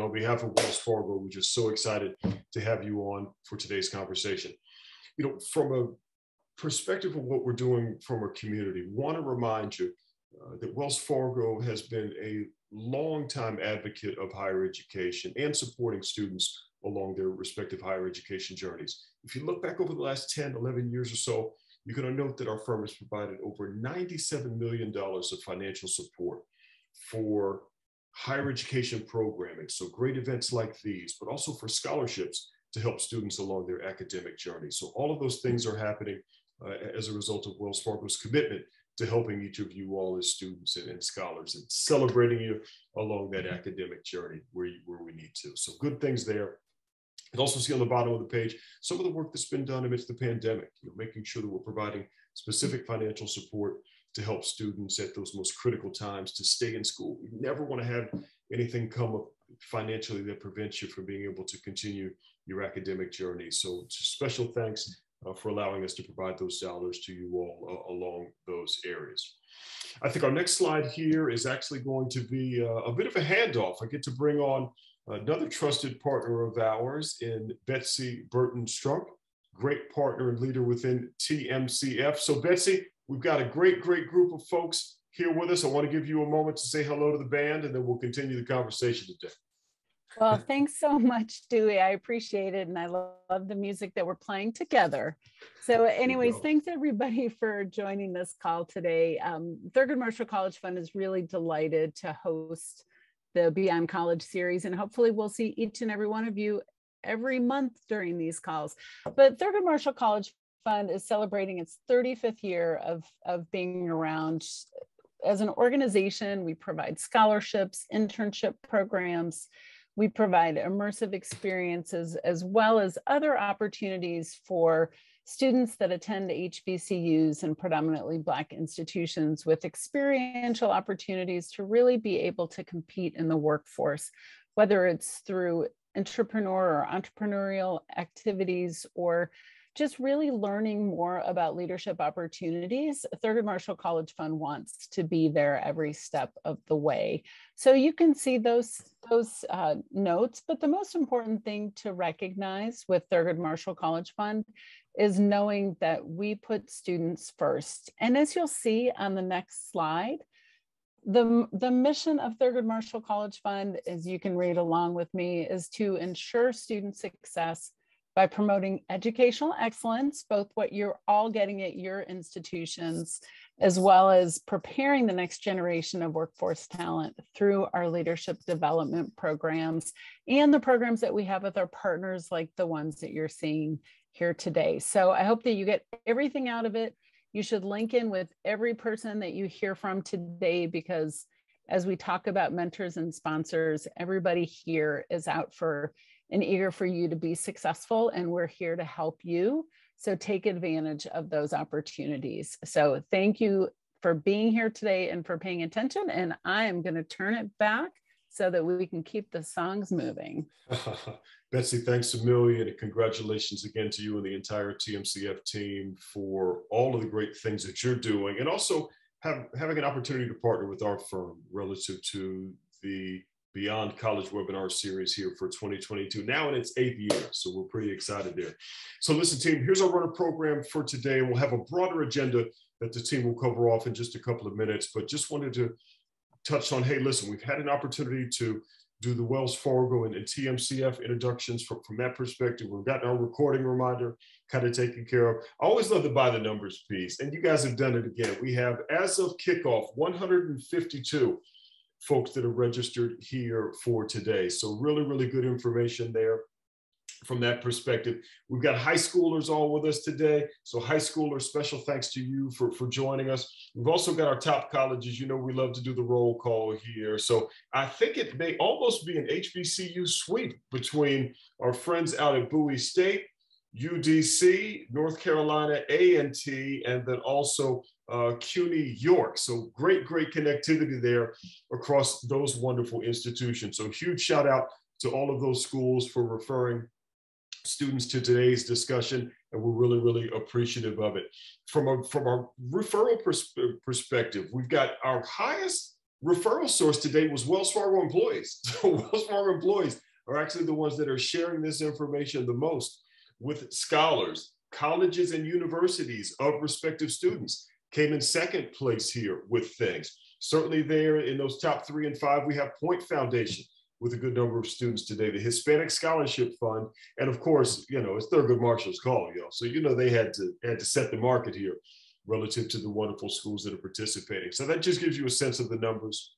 on behalf of Wells Fargo, we're just so excited to have you on for today's conversation. You know, from a perspective of what we're doing from our community, want to remind you uh, that Wells Fargo has been a longtime advocate of higher education and supporting students along their respective higher education journeys. If you look back over the last 10, 11 years or so, you're going to note that our firm has provided over $97 million of financial support for higher education programming. So great events like these, but also for scholarships to help students along their academic journey. So all of those things are happening uh, as a result of Wells Fargo's commitment to helping each of you all as students and, and scholars and celebrating you along that academic journey where, you, where we need to. So good things there. And also see on the bottom of the page some of the work that's been done amidst the pandemic, you know, making sure that we're providing specific financial support to help students at those most critical times to stay in school. We never want to have anything come up financially that prevents you from being able to continue your academic journey. So special thanks uh, for allowing us to provide those dollars to you all uh, along those areas. I think our next slide here is actually going to be uh, a bit of a handoff. I get to bring on another trusted partner of ours in Betsy Burton Strunk, great partner and leader within TMCF. So Betsy, we've got a great, great group of folks here with us. I want to give you a moment to say hello to the band and then we'll continue the conversation today. Well, thanks so much, Dewey. I appreciate it. And I love the music that we're playing together. So anyways, thanks everybody for joining this call today. Um, Thurgood Marshall College Fund is really delighted to host the Beyond College series. And hopefully we'll see each and every one of you every month during these calls. But Thurgood Marshall College Fund is celebrating its 35th year of, of being around. As an organization, we provide scholarships, internship programs, we provide immersive experiences as well as other opportunities for students that attend HBCUs and predominantly Black institutions with experiential opportunities to really be able to compete in the workforce, whether it's through entrepreneur or entrepreneurial activities or just really learning more about leadership opportunities, Thurgood Marshall College Fund wants to be there every step of the way. So you can see those, those uh, notes, but the most important thing to recognize with Thurgood Marshall College Fund is knowing that we put students first. And as you'll see on the next slide, the, the mission of Thurgood Marshall College Fund, as you can read along with me, is to ensure student success by promoting educational excellence, both what you're all getting at your institutions, as well as preparing the next generation of workforce talent through our leadership development programs and the programs that we have with our partners, like the ones that you're seeing here today. So I hope that you get everything out of it. You should link in with every person that you hear from today because as we talk about mentors and sponsors, everybody here is out for and eager for you to be successful. And we're here to help you. So take advantage of those opportunities. So thank you for being here today and for paying attention. And I am going to turn it back so that we can keep the songs moving. Betsy, thanks a million. And congratulations again to you and the entire TMCF team for all of the great things that you're doing and also have, having an opportunity to partner with our firm relative to the Beyond College webinar series here for 2022, now in its eighth year. So we're pretty excited there. So listen, team, here's our runner program for today. We'll have a broader agenda that the team will cover off in just a couple of minutes, but just wanted to touch on, hey, listen, we've had an opportunity to do the Wells Fargo and, and TMCF introductions from, from that perspective. We've got our recording reminder kind of taken care of. I always love the buy the numbers piece, and you guys have done it again. We have, as of kickoff, 152 folks that are registered here for today. So really, really good information there from that perspective. We've got high schoolers all with us today. So high schoolers, special thanks to you for, for joining us. We've also got our top colleges. You know, we love to do the roll call here. So I think it may almost be an HBCU sweep between our friends out at Bowie State, UDC, North Carolina A&T, and then also uh, CUNY York. So great, great connectivity there across those wonderful institutions. So huge shout out to all of those schools for referring students to today's discussion, and we're really, really appreciative of it. From a from a referral pers perspective, we've got our highest referral source today was Wells Fargo employees. So Wells Fargo employees are actually the ones that are sharing this information the most with scholars, colleges, and universities of respective students. Came in second place here with things. Certainly, there in those top three and five, we have Point Foundation with a good number of students today, the Hispanic Scholarship Fund, and of course, you know, it's Thurgood Marshall's call, you know. So you know they had to had to set the market here relative to the wonderful schools that are participating. So that just gives you a sense of the numbers.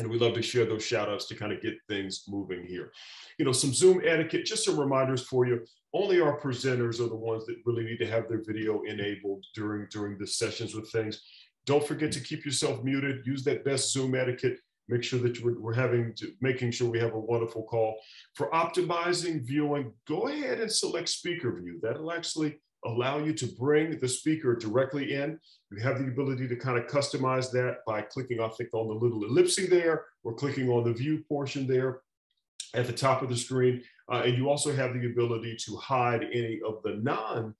And we love to share those shout outs to kind of get things moving here. You know, some Zoom etiquette, just some reminders for you. Only our presenters are the ones that really need to have their video enabled during, during the sessions with things. Don't forget to keep yourself muted. Use that best Zoom etiquette. Make sure that we're, having to, making sure we have a wonderful call. For optimizing viewing, go ahead and select speaker view. That'll actually allow you to bring the speaker directly in. You have the ability to kind of customize that by clicking, I think, on the little ellipse there or clicking on the view portion there at the top of the screen. Uh, and you also have the ability to hide any of the non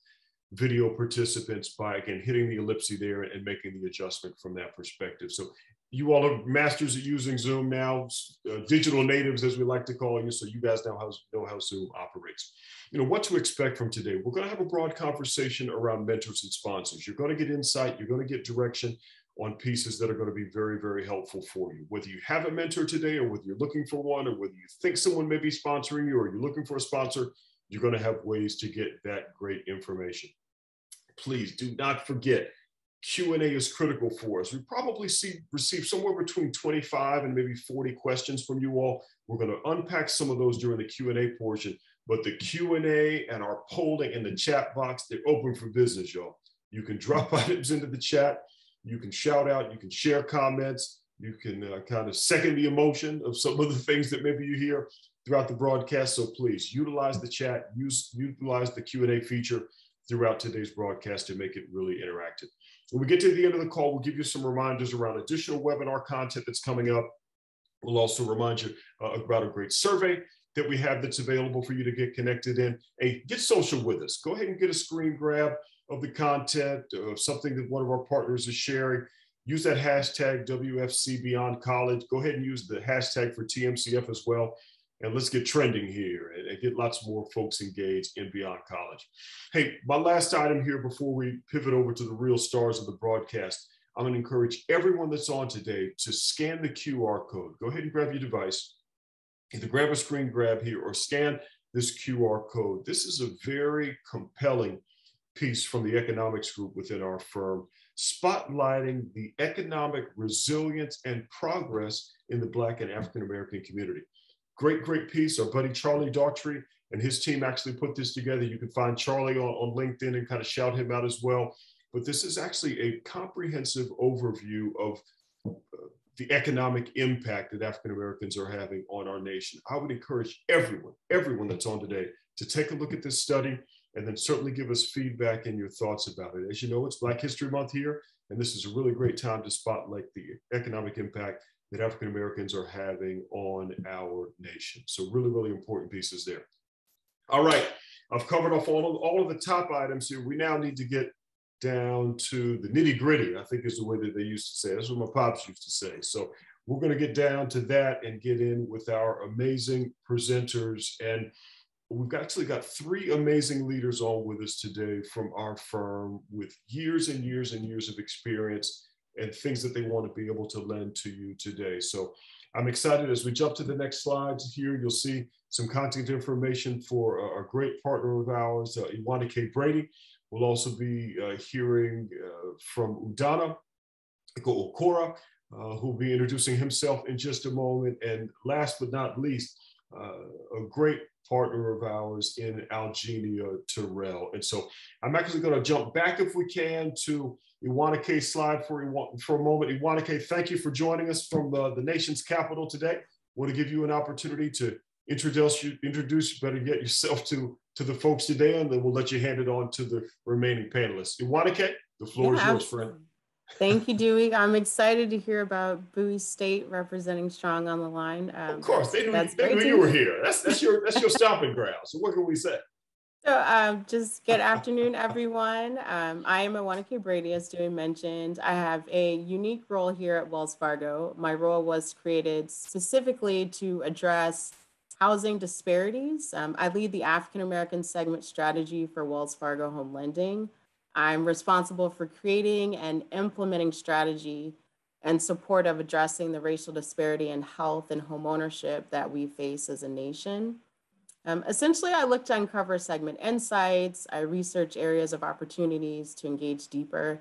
video participants by again hitting the ellipse there and making the adjustment from that perspective. So you all are masters at using Zoom now, uh, digital natives as we like to call you. So you guys how know how Zoom operates you know, what to expect from today. We're going to have a broad conversation around mentors and sponsors. You're going to get insight, you're going to get direction on pieces that are going to be very, very helpful for you. Whether you have a mentor today or whether you're looking for one or whether you think someone may be sponsoring you or you're looking for a sponsor, you're going to have ways to get that great information. Please do not forget Q&A is critical for us. We probably see receive somewhere between 25 and maybe 40 questions from you all. We're going to unpack some of those during the Q&A portion, but the Q&A and our polling in the chat box, they're open for business, y'all. You can drop items into the chat. You can shout out. You can share comments. You can uh, kind of second the emotion of some of the things that maybe you hear throughout the broadcast. So please utilize the chat, use utilize the Q&A feature throughout today's broadcast to make it really interactive. When we get to the end of the call, we'll give you some reminders around additional webinar content that's coming up. We'll also remind you uh, about a great survey that we have that's available for you to get connected in. Hey, get social with us. Go ahead and get a screen grab of the content of something that one of our partners is sharing. Use that hashtag WFC Beyond College. Go ahead and use the hashtag for TMCF as well. And let's get trending here and, and get lots more folks engaged in Beyond College. Hey, my last item here before we pivot over to the real stars of the broadcast. I'm going to encourage everyone that's on today to scan the QR code. Go ahead and grab your device either grab a screen grab here or scan this QR code. This is a very compelling piece from the economics group within our firm, spotlighting the economic resilience and progress in the Black and African American community. Great, great piece. Our buddy Charlie Dougherty and his team actually put this together. You can find Charlie on, on LinkedIn and kind of shout him out as well. But this is actually a comprehensive overview of uh, the economic impact that African Americans are having on our nation. I would encourage everyone, everyone that's on today, to take a look at this study and then certainly give us feedback and your thoughts about it. As you know, it's Black History Month here, and this is a really great time to spotlight the economic impact that African Americans are having on our nation. So, really, really important pieces there. All right, I've covered off all of, all of the top items here. We now need to get down to the nitty gritty, I think is the way that they used to say. That's what my pops used to say. So we're going to get down to that and get in with our amazing presenters. And we've actually got three amazing leaders all with us today from our firm with years and years and years of experience and things that they want to be able to lend to you today. So I'm excited as we jump to the next slides here. You'll see some contact information for a, great partner of ours, uh, Iwanike Brady. We'll also be uh, hearing uh, from Udana Okora, uh, who'll be introducing himself in just a moment. And last but not least, uh, a great partner of ours in Algenia Terrell. And so I'm actually going to jump back if we can to Iwanike slide for, for a moment. Iwanike, thank you for joining us from the, the nation's capital today. I want to give you an opportunity to introduce you, introduce, better get yourself to to the folks today, and then we'll let you hand it on to the remaining panelists. Iwanike, the floor yeah, is yours, friend. Thank you, Dewey. I'm excited to hear about Bowie State representing Strong on the line. Um, of course, they knew, they knew you were here. That's that's your that's your stomping ground. So what can we say? So um, just good afternoon, everyone. Um, I am Iwanike Brady, as Dewey mentioned. I have a unique role here at Wells Fargo. My role was created specifically to address housing disparities. Um, I lead the African American segment strategy for Wells Fargo Home Lending. I'm responsible for creating and implementing strategy and support of addressing the racial disparity in health and homeownership that we face as a nation. Um, essentially, I look to uncover segment insights. I research areas of opportunities to engage deeper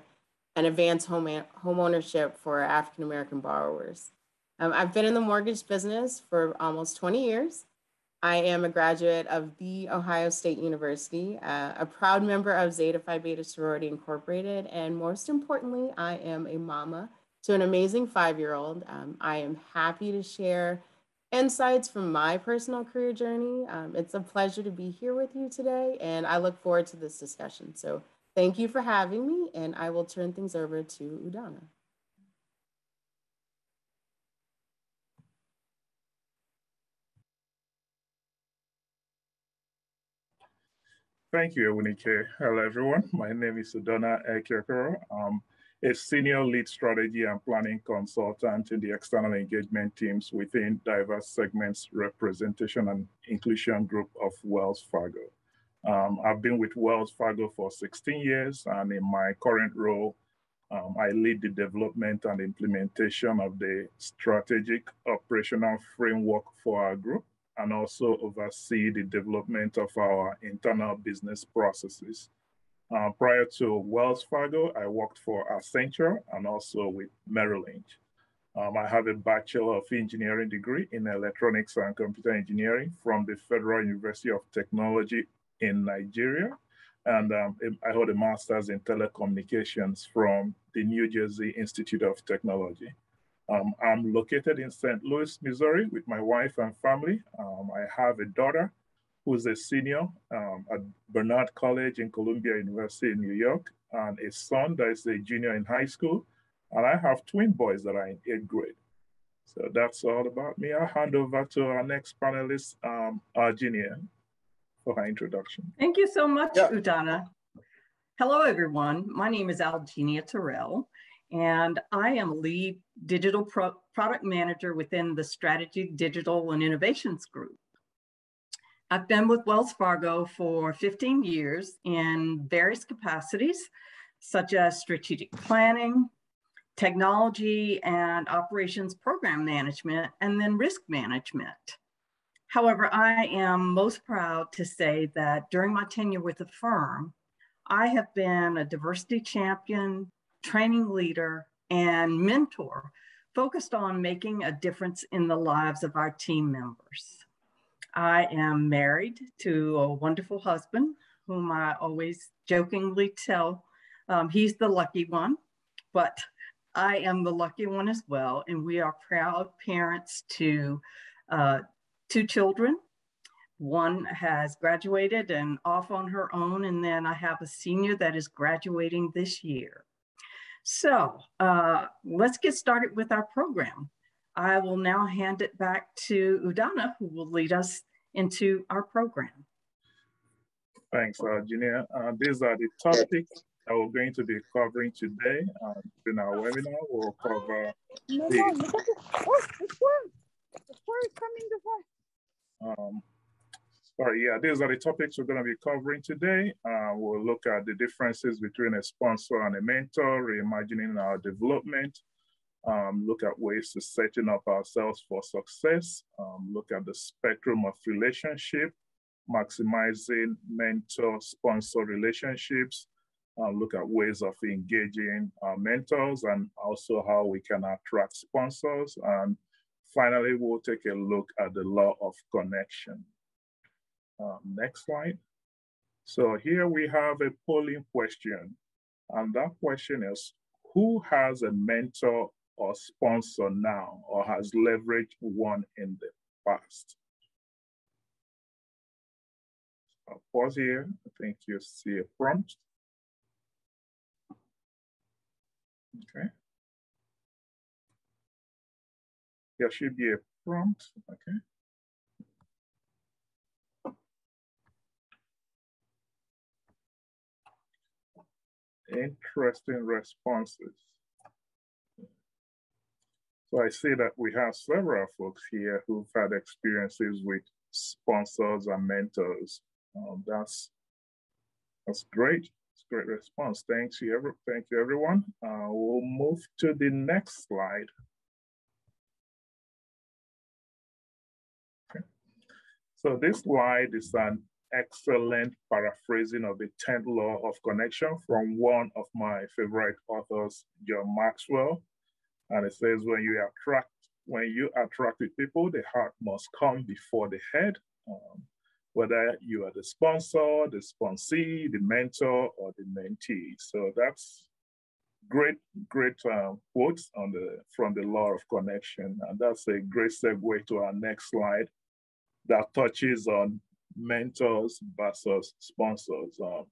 and advance home, home ownership for African American borrowers. Um, I've been in the mortgage business for almost 20 years. I am a graduate of The Ohio State University, uh, a proud member of Zeta Phi Beta Sorority Incorporated, and most importantly, I am a mama to an amazing five year old. Um, I am happy to share insights from my personal career journey. Um, it's a pleasure to be here with you today, and I look forward to this discussion. So, thank you for having me, and I will turn things over to Udana. Thank you, Iwanike. Hello, everyone. My name is Udana Ekekoro. I'm a senior lead strategy and planning consultant in the external engagement teams within diverse segments representation and inclusion group of Wells Fargo. Um, I've been with Wells Fargo for 16 years, and in my current role, um, I lead the development and implementation of the strategic operational framework for our group and also oversee the development of our internal business processes. Uh, prior to Wells Fargo, I worked for Accenture and also with Merrill Lynch. Um, I have a Bachelor of Engineering degree in Electronics and Computer Engineering from the Federal University of Technology in Nigeria. And um, I hold a Master's in Telecommunications from the New Jersey Institute of Technology. Um, I'm located in St. Louis, Missouri with my wife and family. Um, I have a daughter who's a senior um, at Barnard College in Columbia University in New York, and a son that is a junior in high school. And I have twin boys that are in eighth grade. So that's all about me. I'll hand over to our next panelist, um, Algenia, for her introduction. Thank you so much, yeah. Udana. Hello, everyone. My name is Algenia Terrell, and I am lead digital pro product manager within the Strategy Digital and Innovations Group. I've been with Wells Fargo for 15 years in various capacities, such as strategic planning, technology and operations program management, and then risk management. However, I am most proud to say that during my tenure with the firm, I have been a diversity champion, training leader, and mentor focused on making a difference in the lives of our team members. I am married to a wonderful husband whom I always jokingly tell um, he's the lucky one, but I am the lucky one as well. And we are proud parents to uh, two children. One has graduated and off on her own, and then I have a senior that is graduating this year. So uh, let's get started with our program. I will now hand it back to Udana, who will lead us into our program. Thanks, uh, Uh, these are the topics that we're going to be covering today. Uh, in our webinar, we'll cover no, the, no, um, sorry, yeah, these are the topics we're going to be covering today. Uh, we'll look at the differences between a sponsor and a mentor, reimagining our development, um, look at ways to setting up ourselves for success, um, look at the spectrum of relationship, maximizing mentor-sponsor relationships, uh, look at ways of engaging our mentors and also how we can attract sponsors. And finally, we'll take a look at the law of connection. Um, next slide. So here we have a polling question. And that question is, who has a mentor or sponsor now or has leveraged one in the past. I'll pause here. I think you see a prompt. Okay. There should be a prompt, okay. Interesting responses. So I see that we have several folks here who've had experiences with sponsors and mentors. Um, that's that's great. It's great response. Thanks you, every, thank you, everyone. Uh, we'll move to the next slide. Okay. So this slide is an excellent paraphrasing of the 10th law of connection from one of my favorite authors, John Maxwell. And it says, when you attract, when you attract with people, the heart must come before the head. Um, whether you are the sponsor, the sponsee, the mentor, or the mentee. So that's great, great um, quotes on the from the law of connection. And that's a great segue to our next slide that touches on mentors versus sponsors. Um,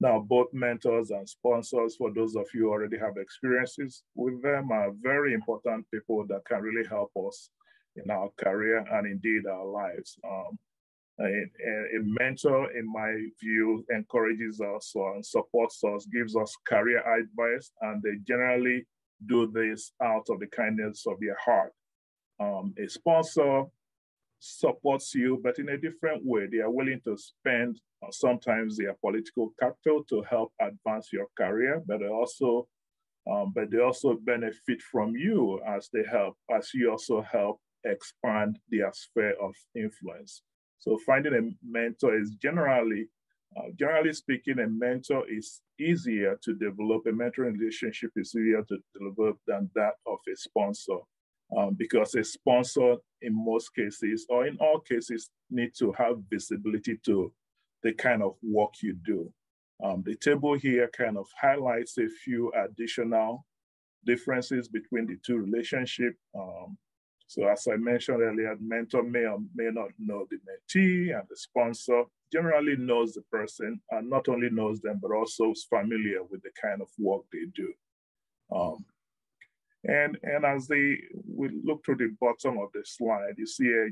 now, both mentors and sponsors, for those of you already have experiences with them, are very important people that can really help us in our career and indeed our lives. Um, a, a, mentor, in my view, encourages us and supports us, gives us career advice, and they generally do this out of the kindness of their heart. Um, a sponsor supports you, but in a different way. They are willing to spend uh, sometimes their political capital to help advance your career, but they also um, but they also benefit from you as they help, as you also help expand their sphere of influence. So finding a mentor is generally, uh, generally speaking, a mentor is easier to develop. A mentoring relationship is easier to develop than that of a sponsor um, because a sponsor in most cases, or in all cases, need to have visibility to the kind of work you do. Um, the table here kind of highlights a few additional differences between the two relationships. Um, so as I mentioned earlier, mentor may or may not know the mentee and the sponsor generally knows the person and not only knows them, but also is familiar with the kind of work they do. Um, and, and as they, we look to the bottom of the slide, you see a,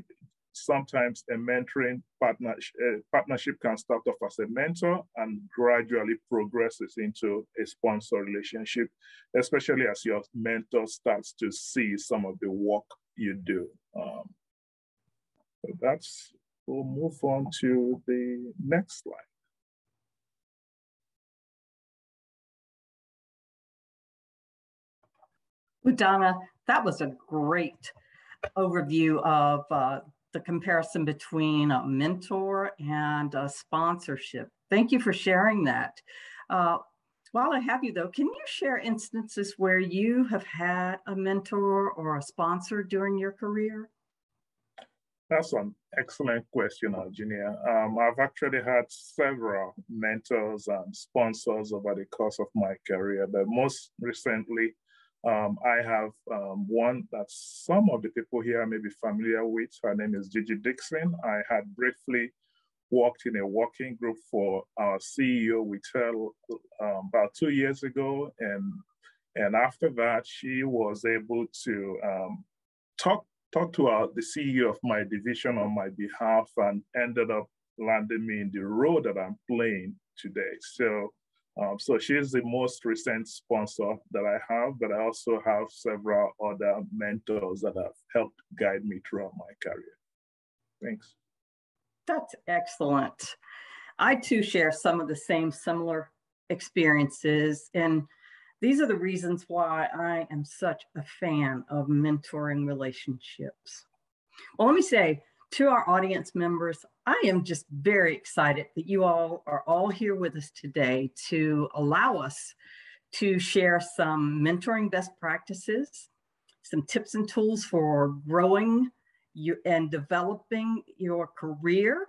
sometimes a mentoring partnership, a partnership can start off as a mentor and gradually progresses into a sponsor relationship, especially as your mentor starts to see some of the work you do. Um, so that's, we'll move on to the next slide. Udana, that was a great overview of uh, the comparison between a mentor and a sponsorship. Thank you for sharing that. Uh, while I have you though, can you share instances where you have had a mentor or a sponsor during your career? That's an excellent question, Virginia. Um, I've actually had several mentors and sponsors over the course of my career, but most recently, um, I have um, one that some of the people here may be familiar with. Her name is Gigi Dixon. I had briefly worked in a working group for our CEO with her um, about two years ago. And, and after that, she was able to um, talk, talk to our, the CEO of my division on my behalf and ended up landing me in the role that I'm playing today. So um, so she's the most recent sponsor that I have, but I also have several other mentors that have helped guide me throughout my career. Thanks. That's excellent. I too share some of the same similar experiences. And these are the reasons why I am such a fan of mentoring relationships. Well, let me say, to our audience members, I am just very excited that you all are all here with us today to allow us to share some mentoring best practices, some tips and tools for growing you and developing your career,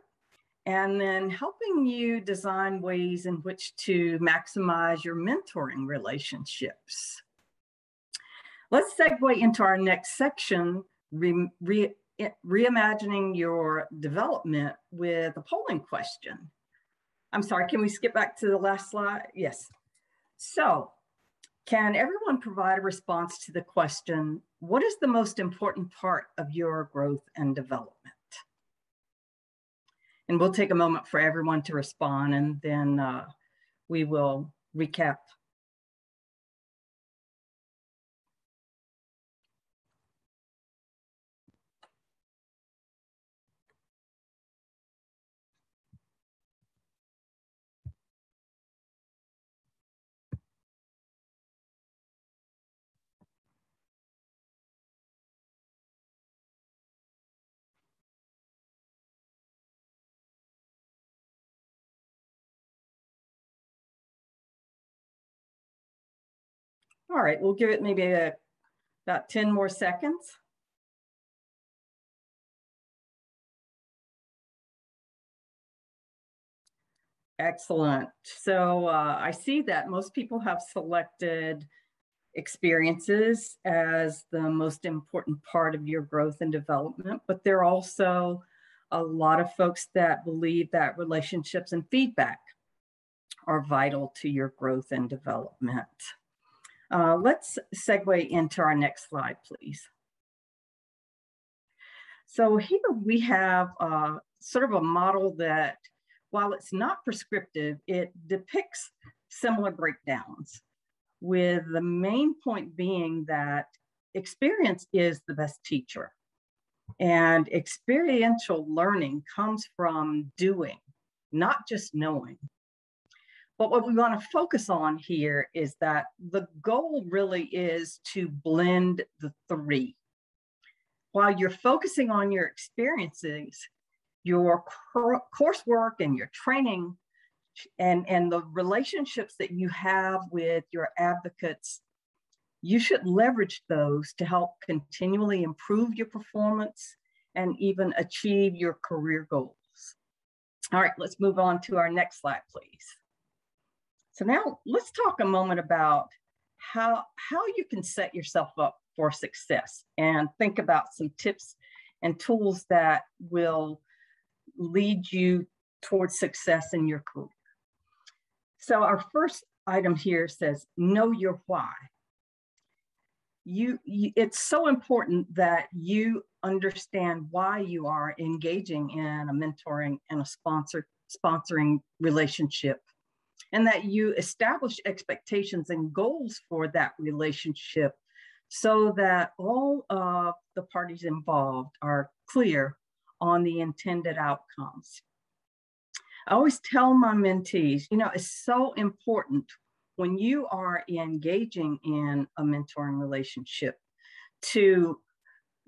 and then helping you design ways in which to maximize your mentoring relationships. Let's segue into our next section, re, re, reimagining your development with a polling question. I'm sorry, can we skip back to the last slide? Yes. So can everyone provide a response to the question, what is the most important part of your growth and development? And we'll take a moment for everyone to respond and then uh, we will recap All right, we'll give it maybe a, about 10 more seconds. Excellent. So uh, I see that most people have selected experiences as the most important part of your growth and development, but there are also a lot of folks that believe that relationships and feedback are vital to your growth and development. Uh, let's segue into our next slide, please. So here we have uh, sort of a model that, while it's not prescriptive, it depicts similar breakdowns with the main point being that experience is the best teacher. And experiential learning comes from doing, not just knowing. But what we want to focus on here is that the goal really is to blend the three. While you're focusing on your experiences, your coursework and your training and, and the relationships that you have with your advocates, you should leverage those to help continually improve your performance and even achieve your career goals. All right, let's move on to our next slide, please. So now let's talk a moment about how, how you can set yourself up for success and think about some tips and tools that will lead you towards success in your career. So our first item here says, know your why. You, you, it's so important that you understand why you are engaging in a mentoring and a sponsor sponsoring relationship and that you establish expectations and goals for that relationship so that all of the parties involved are clear on the intended outcomes. I always tell my mentees, you know, it's so important when you are engaging in a mentoring relationship to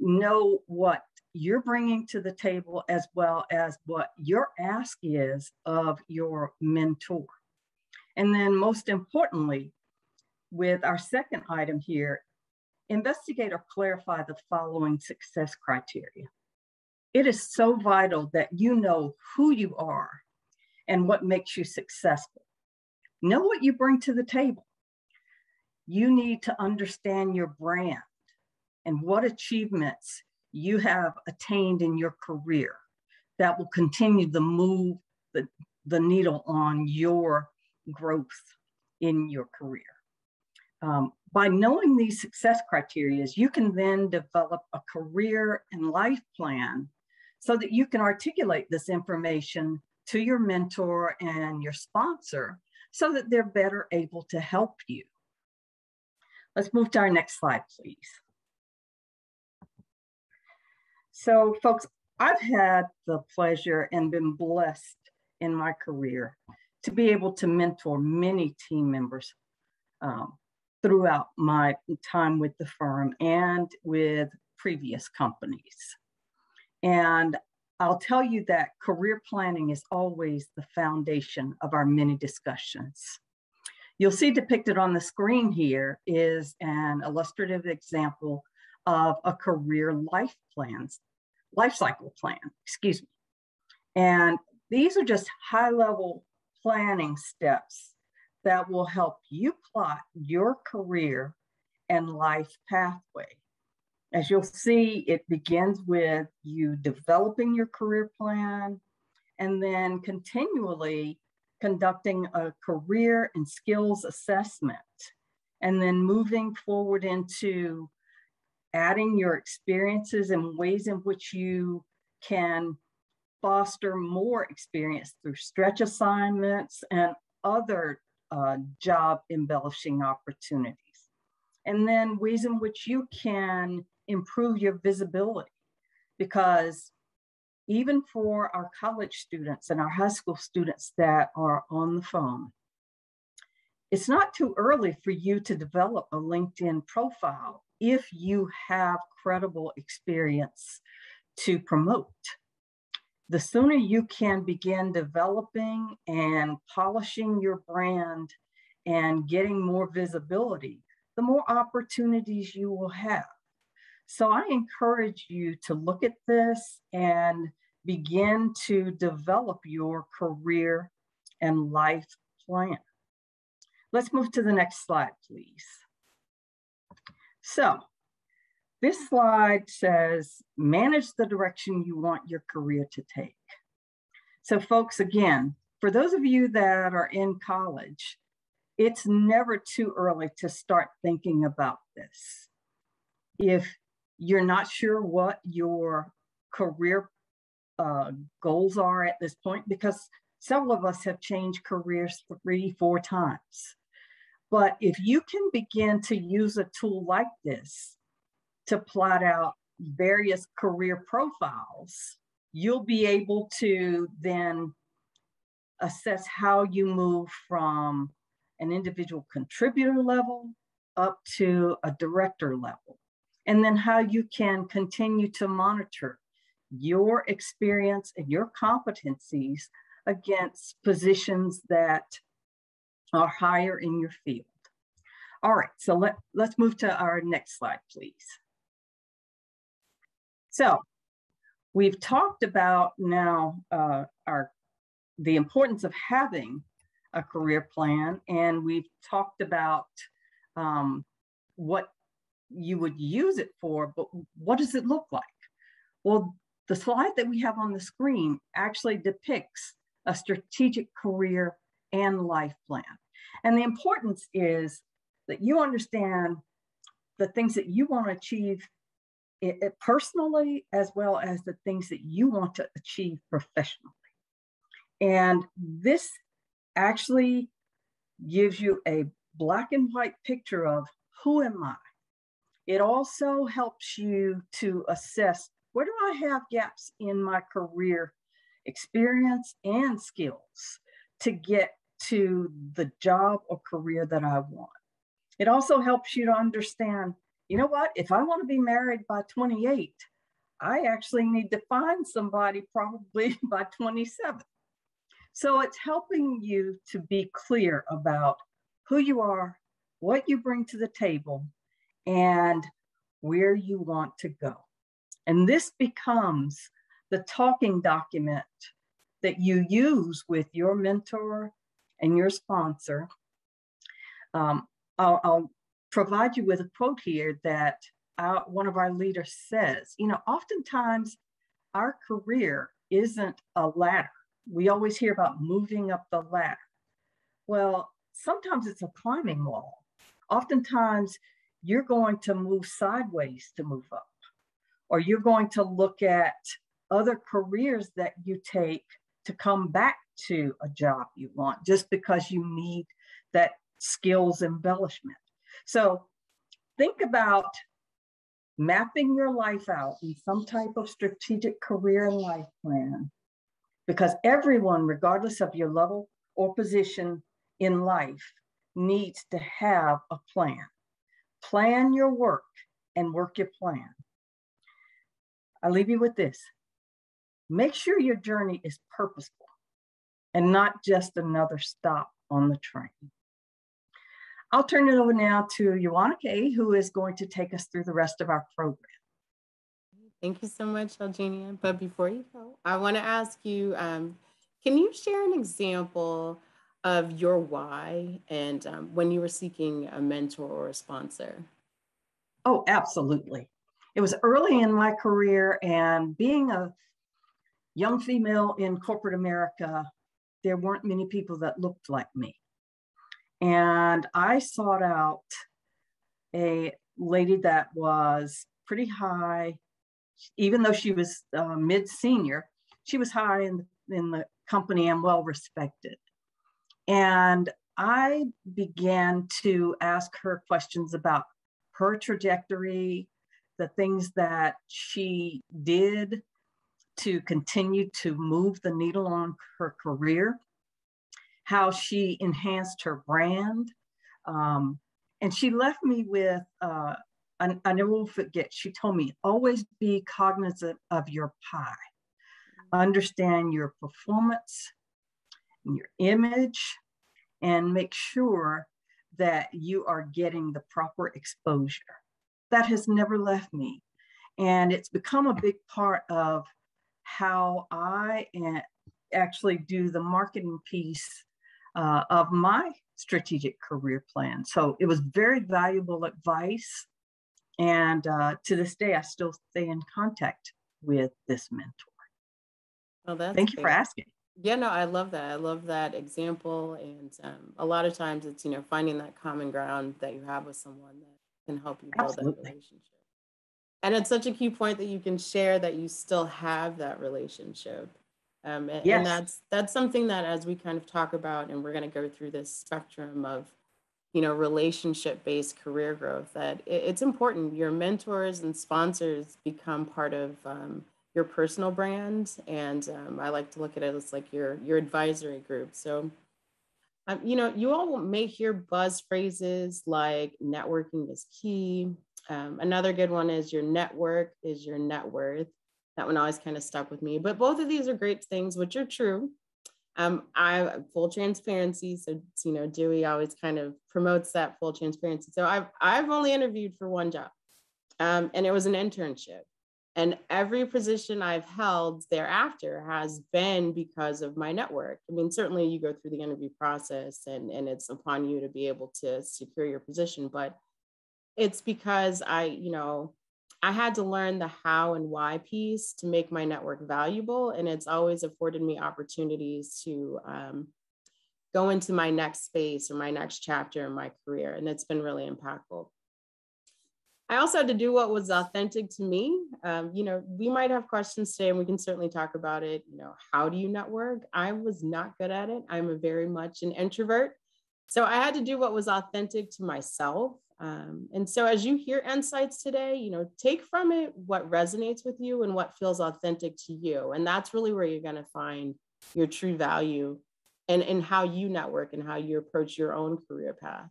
know what you're bringing to the table as well as what your ask is of your mentor. And then most importantly, with our second item here, investigate or clarify the following success criteria. It is so vital that you know who you are and what makes you successful. Know what you bring to the table. You need to understand your brand and what achievements you have attained in your career that will continue to move the, the needle on your growth in your career. Um, by knowing these success criteria, you can then develop a career and life plan so that you can articulate this information to your mentor and your sponsor so that they're better able to help you. Let's move to our next slide, please. So folks, I've had the pleasure and been blessed in my career to be able to mentor many team members um, throughout my time with the firm and with previous companies. And I'll tell you that career planning is always the foundation of our many discussions. You'll see depicted on the screen here is an illustrative example of a career life plans, life cycle plan, excuse me. And these are just high level planning steps that will help you plot your career and life pathway. As you'll see, it begins with you developing your career plan and then continually conducting a career and skills assessment, and then moving forward into adding your experiences and ways in which you can foster more experience through stretch assignments and other uh, job embellishing opportunities. And then ways in which you can improve your visibility because even for our college students and our high school students that are on the phone, it's not too early for you to develop a LinkedIn profile if you have credible experience to promote. The sooner you can begin developing and polishing your brand and getting more visibility, the more opportunities you will have. So I encourage you to look at this and begin to develop your career and life plan. Let's move to the next slide, please. So this slide says, manage the direction you want your career to take. So folks, again, for those of you that are in college, it's never too early to start thinking about this. If you're not sure what your career uh, goals are at this point, because several of us have changed careers three, four times. But if you can begin to use a tool like this to plot out various career profiles, you'll be able to then assess how you move from an individual contributor level up to a director level. And then how you can continue to monitor your experience and your competencies against positions that are higher in your field. All right, so let, let's move to our next slide, please. So we've talked about now uh, our the importance of having a career plan, and we've talked about um, what you would use it for, but what does it look like? Well, the slide that we have on the screen actually depicts a strategic career and life plan. And the importance is that you understand the things that you want to achieve it, it personally as well as the things that you want to achieve professionally. And this actually gives you a black and white picture of who am I? It also helps you to assess where do I have gaps in my career experience and skills to get to the job or career that I want. It also helps you to understand, you know what, if I want to be married by 28, I actually need to find somebody probably by 27. So it's helping you to be clear about who you are, what you bring to the table, and where you want to go. And this becomes the talking document that you use with your mentor and your sponsor. Um, I'll, I'll, provide you with a quote here that our, one of our leaders says, you know, oftentimes our career isn't a ladder. We always hear about moving up the ladder. Well, sometimes it's a climbing wall. Oftentimes you're going to move sideways to move up, or you're going to look at other careers that you take to come back to a job you want just because you need that skills embellishment. So think about mapping your life out in some type of strategic career and life plan because everyone, regardless of your level or position in life, needs to have a plan. Plan your work and work your plan. I leave you with this make sure your journey is purposeful and not just another stop on the train. I'll turn it over now to Yowanike, who is going to take us through the rest of our program. Thank you so much, Eugenia. But before you go, I want to ask you, um, can you share an example of your why and um, when you were seeking a mentor or a sponsor? Oh, absolutely. It was early in my career and being a young female in corporate America, there weren't many people that looked like me. And I sought out a lady that was pretty high, even though she was uh, mid senior, she was high in, in the company and well respected. And I began to ask her questions about her trajectory, the things that she did to continue to move the needle on her career, how she enhanced her brand. Um, and she left me with, uh, I, I never will forget, she told me, always be cognizant of your pie. Understand your performance, your image, and make sure that you are getting the proper exposure. That has never left me. And it's become a big part of how I actually do the marketing piece uh, of my strategic career plan. So it was very valuable advice. And uh, to this day, I still stay in contact with this mentor. Oh, that's Thank you great. for asking. Yeah, no, I love that. I love that example. And um, a lot of times it's, you know, finding that common ground that you have with someone that can help you build Absolutely. that relationship. And it's such a key point that you can share that you still have that relationship. Um, and, Yes. and that's that's something that as we kind of talk about, and we're going to go through this spectrum of, you know, relationship-based career growth, that it, it's important. Your mentors and sponsors become part of um, your personal brand, and um, I like to look at it as like your your advisory group. So, um, you know, you all may hear buzz phrases like networking is key. Um, another good one is your network is your net worth. That one always kind of stuck with me. But both of these are great things, which are true. Um, I have full transparency. So you know, Dewey always kind of promotes that full transparency. So I've I've only interviewed for one job, um, and it was an internship. And every position I've held thereafter has been because of my network. I mean, certainly you go through the interview process and, and it's upon you to be able to secure your position, but it's because I, you know, I had to learn the how and why piece to make my network valuable. And it's always afforded me opportunities to um, go into my next space or my next chapter in my career. And it's been really impactful. I also had to do what was authentic to me. Um, you know, we might have questions today and we can certainly talk about it. You know, how do you network? I was not good at it. I'm a very much an introvert. So I had to do what was authentic to myself. Um, and so as you hear insights today, you know, take from it what resonates with you and what feels authentic to you. And that's really where you're going to find your true value and, and how you network and how you approach your own career path.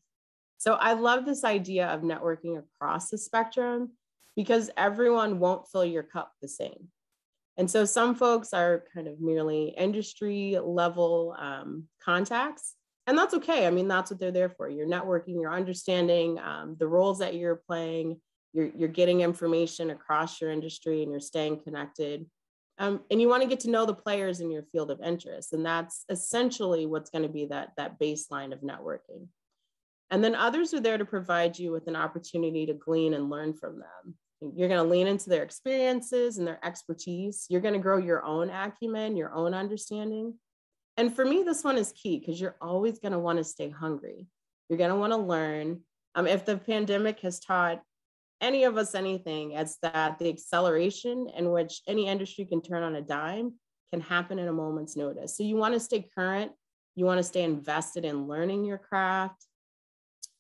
So I love this idea of networking across the spectrum because everyone won't fill your cup the same. And so some folks are kind of merely industry level um, contacts, and that's okay. I mean, that's what they're there for. You're networking, you're understanding um, the roles that you're playing, you're, you're getting information across your industry, and you're staying connected. Um, and you want to get to know the players in your field of interest. And that's essentially what's going to be that, that baseline of networking. And then others are there to provide you with an opportunity to glean and learn from them. You're going to lean into their experiences and their expertise. You're going to grow your own acumen, your own understanding. And for me, this one is key because you're always going to want to stay hungry. You're going to want to learn. Um, if the pandemic has taught any of us anything, it's that the acceleration in which any industry can turn on a dime can happen in a moment's notice. So you want to stay current. You want to stay invested in learning your craft.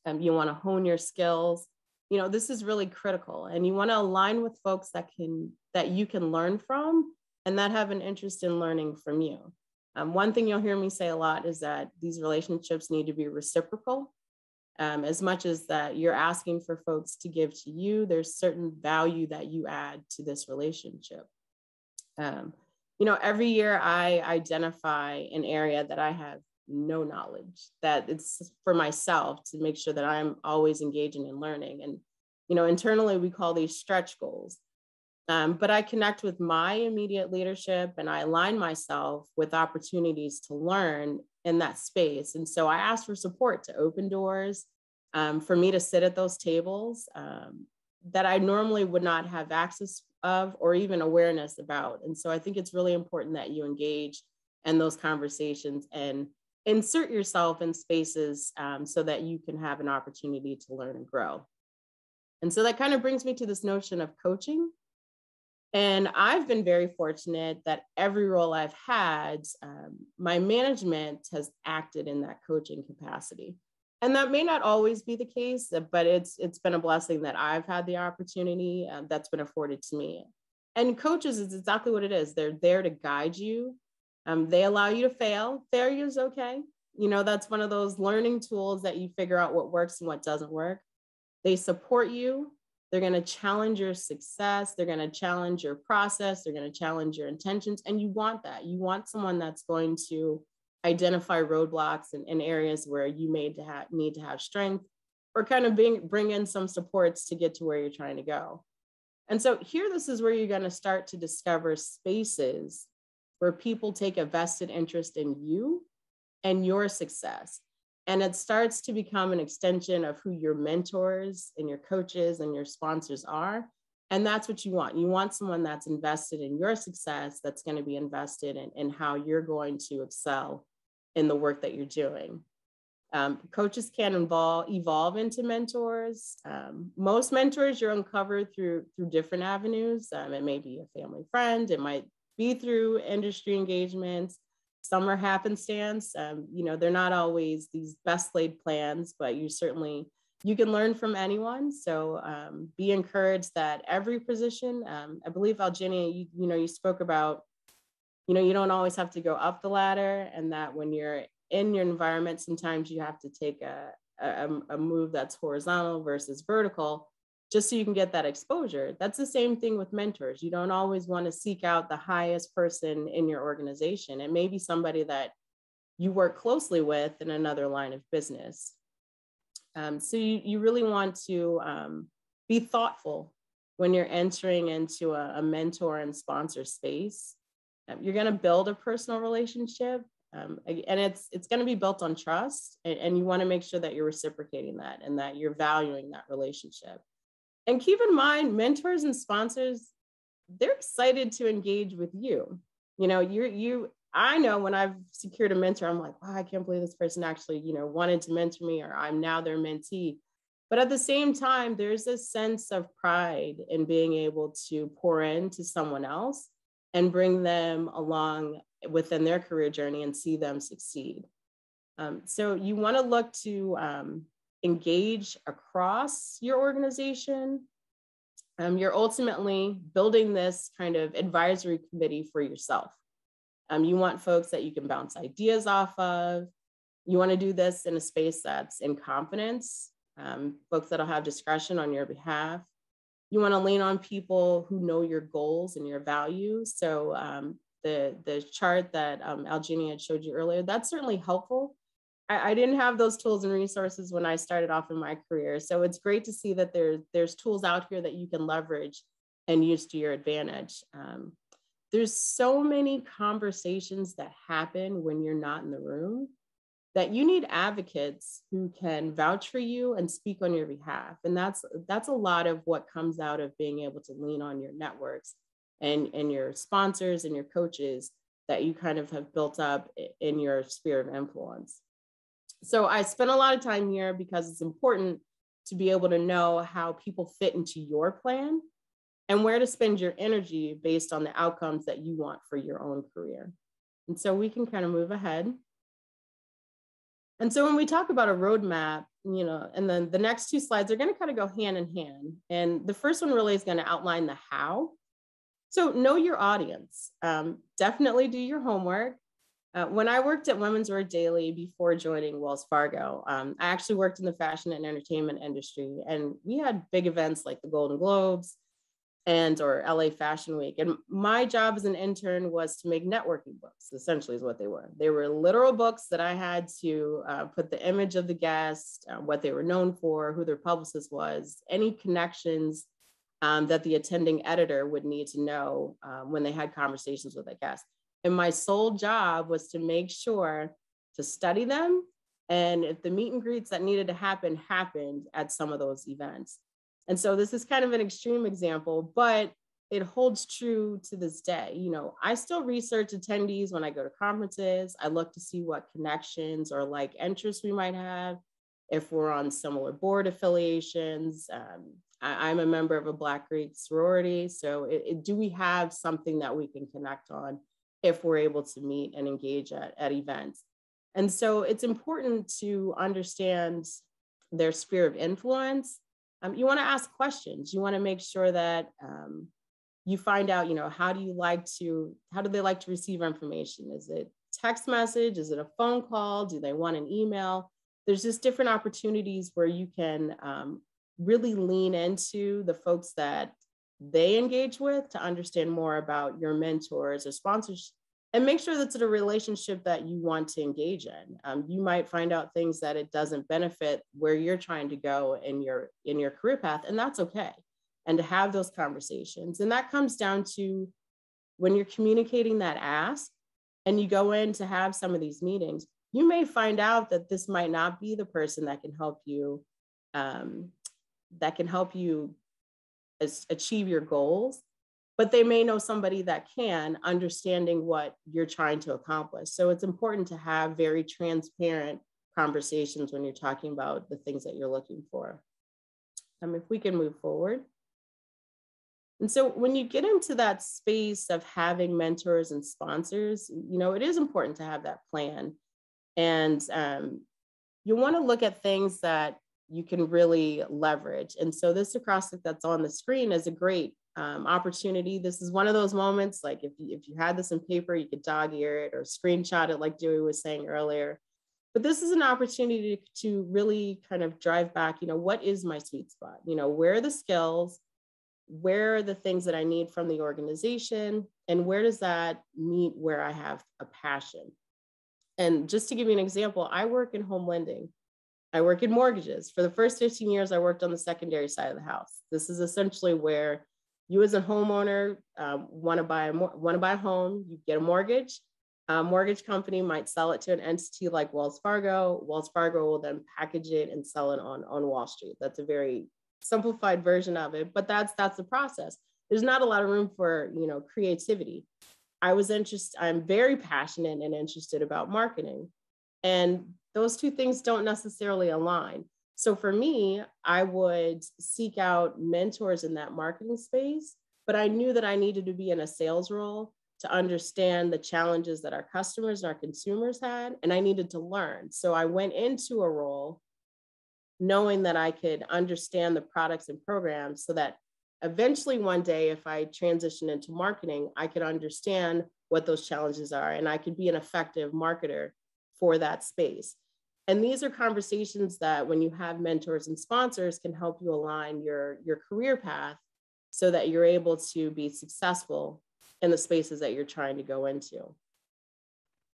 Um, you want to hone your skills. You know, this is really critical. And you want to align with folks that can that you can learn from and that have an interest in learning from you. Um, one thing you'll hear me say a lot is that these relationships need to be reciprocal. Um, as much as that you're asking for folks to give to you, there's certain value that you add to this relationship. Um, you know, every year I identify an area that I have no knowledge, that it's for myself to make sure that I'm always engaging in learning. And, you know, internally we call these stretch goals. Um, but I connect with my immediate leadership and I align myself with opportunities to learn in that space. And so I ask for support to open doors um, for me to sit at those tables um, that I normally would not have access of or even awareness about. And so I think it's really important that you engage in those conversations and insert yourself in spaces um, so that you can have an opportunity to learn and grow. And so that kind of brings me to this notion of coaching. And I've been very fortunate that every role I've had, um, my management has acted in that coaching capacity. And that may not always be the case, but it's it's been a blessing that I've had the opportunity uh, that's been afforded to me. And coaches is exactly what it is. They're there to guide you. Um, they allow you to fail. Failure is okay. You know, that's one of those learning tools that you figure out what works and what doesn't work. They support you. They're going to challenge your success. They're going to challenge your process. They're going to challenge your intentions. And you want that. You want someone that's going to identify roadblocks and, and areas where you may to need to have strength, or kind of bring, bring in some supports to get to where you're trying to go. And so here, this is where you're going to start to discover spaces where people take a vested interest in you and your success. And it starts to become an extension of who your mentors and your coaches and your sponsors are. And that's what you want. You want someone that's invested in your success, that's going to be invested in, in how you're going to excel in the work that you're doing. Um, coaches can evolve into mentors. Um, most mentors you're uncovered through through different avenues. Um, it may be a family friend. It might be through industry engagements. Some are happenstance. Um, you know, they're not always these best laid plans, but you certainly you can learn from anyone. So um, be encouraged that every position. Um, I believe Algenia, you, you know, you spoke about. You know, you don't always have to go up the ladder, and that when you're in your environment, sometimes you have to take a, a, a move that's horizontal versus vertical just so you can get that exposure. That's the same thing with mentors. You don't always want to seek out the highest person in your organization. It may be somebody that you work closely with in another line of business. Um, so you, you really want to um, be thoughtful when you're entering into a, a mentor and sponsor space. Um, you're going to build a personal relationship, um, and it's it's going to be built on trust, and, and you want to make sure that you're reciprocating that and that you're valuing that relationship. And keep in mind, mentors and sponsors, they're excited to engage with you. You know, you're you. I know when I've secured a mentor, I'm like, wow, I can't believe this person actually, you know, wanted to mentor me, or I'm now their mentee. But at the same time, there's a sense of pride in being able to pour into someone else and bring them along within their career journey and see them succeed. Um, so you want to look to um, engage across your organization. Um, you're ultimately building this kind of advisory committee for yourself. Um, you want folks that you can bounce ideas off of. You want to do this in a space that's in confidence, um, folks that'll have discretion on your behalf. You want to lean on people who know your goals and your values. So um, the, the chart that um, Algenia had showed you earlier, that's certainly helpful. I, I, didn't have those tools and resources when I started off in my career. So it's great to see that there's there's tools out here that you can leverage and use to your advantage. Um, there's so many conversations that happen when you're not in the room that you need advocates who can vouch for you and speak on your behalf and that's that's a lot of what comes out of being able to lean on your networks and and your sponsors and your coaches that you kind of have built up in your sphere of influence so I spent a lot of time here because it's important to be able to know how people fit into your plan and where to spend your energy based on the outcomes that you want for your own career. And so we can kind of move ahead. And so when we talk about a roadmap, you know, and then the next two slides are going to kind of go hand in hand. And the first one really is going to outline the how. So know your audience. Um, definitely do your homework. Uh, when I worked at Women's Wear Daily before joining Wells Fargo, um, I actually worked in the fashion and entertainment industry, and we had big events like the Golden Globes and or LA Fashion Week. And my job as an intern was to make networking books. Essentially, is what they were. They were literal books that I had to uh, put the image of the guest, uh, what they were known for, who their publicist was, any connections um, that the attending editor would need to know um, when they had conversations with a guest. And my sole job was to make sure to study them. And if the meet and greets that needed to happen happened at some of those events. And so this is kind of an extreme example, but it holds true to this day. You know, I still research attendees when I go to conferences. I look to see what connections or like interests we might have, if we're on similar board affiliations. Um, I, am a member of a Black Greek sorority. So it, it, do we have something that we can connect on? If we're able to meet and engage at, at events. And so it's important to understand their sphere of influence. Um, you want to ask questions. You want to make sure that um, you find out, you know, how do you like to, how do they like to receive information? Is it text message? Is it a phone call? Do they want an email? There's just different opportunities where you can um, really lean into the folks that they engage with to understand more about your mentors or sponsors and make sure that's a relationship that you want to engage in. Um, you might find out things that it doesn't benefit where you're trying to go in your in your career path, and that's okay. And to have those conversations, and that comes down to when you're communicating that ask, and you go in to have some of these meetings, you may find out that this might not be the person that can help you, um, that can help you achieve your goals but they may know somebody that can, understanding what you're trying to accomplish. So it's important to have very transparent conversations when you're talking about the things that you're looking for. Um, if we can move forward. And so when you get into that space of having mentors and sponsors, you know, it is important to have that plan. And um, you want to look at things that you can really leverage. And so this acrostic that's on the screen is a great um, opportunity. This is one of those moments, like if you, if you had this in paper, you could dog ear it or screenshot it, like Dewey was saying earlier. But this is an opportunity to, to really kind of drive back, you know, what is my sweet spot? You know, where are the skills? Where are the things that I need from the organization? And where does that meet where I have a passion? And just to give you an example, I work in home lending. I work in mortgages. For the first 15 years, I worked on the secondary side of the house. This is essentially where you as a homeowner um, want to buy a want to buy a home, you get a mortgage. A mortgage company might sell it to an entity like Wells Fargo. Wells Fargo will then package it and sell it on, on Wall Street. That's a very simplified version of it, but that's that's the process. There's not a lot of room for you know creativity. I was interested. I'm very passionate and interested about marketing, and those two things don't necessarily align. So for me, I would seek out mentors in that marketing space, but I knew that I needed to be in a sales role to understand the challenges that our customers and our consumers had, and I needed to learn. So I went into a role knowing that I could understand the products and programs so that eventually one day, if I transition into marketing, I could understand what those challenges are and I could be an effective marketer for that space. And these are conversations that when you have mentors and sponsors can help you align your, your career path so that you're able to be successful in the spaces that you're trying to go into.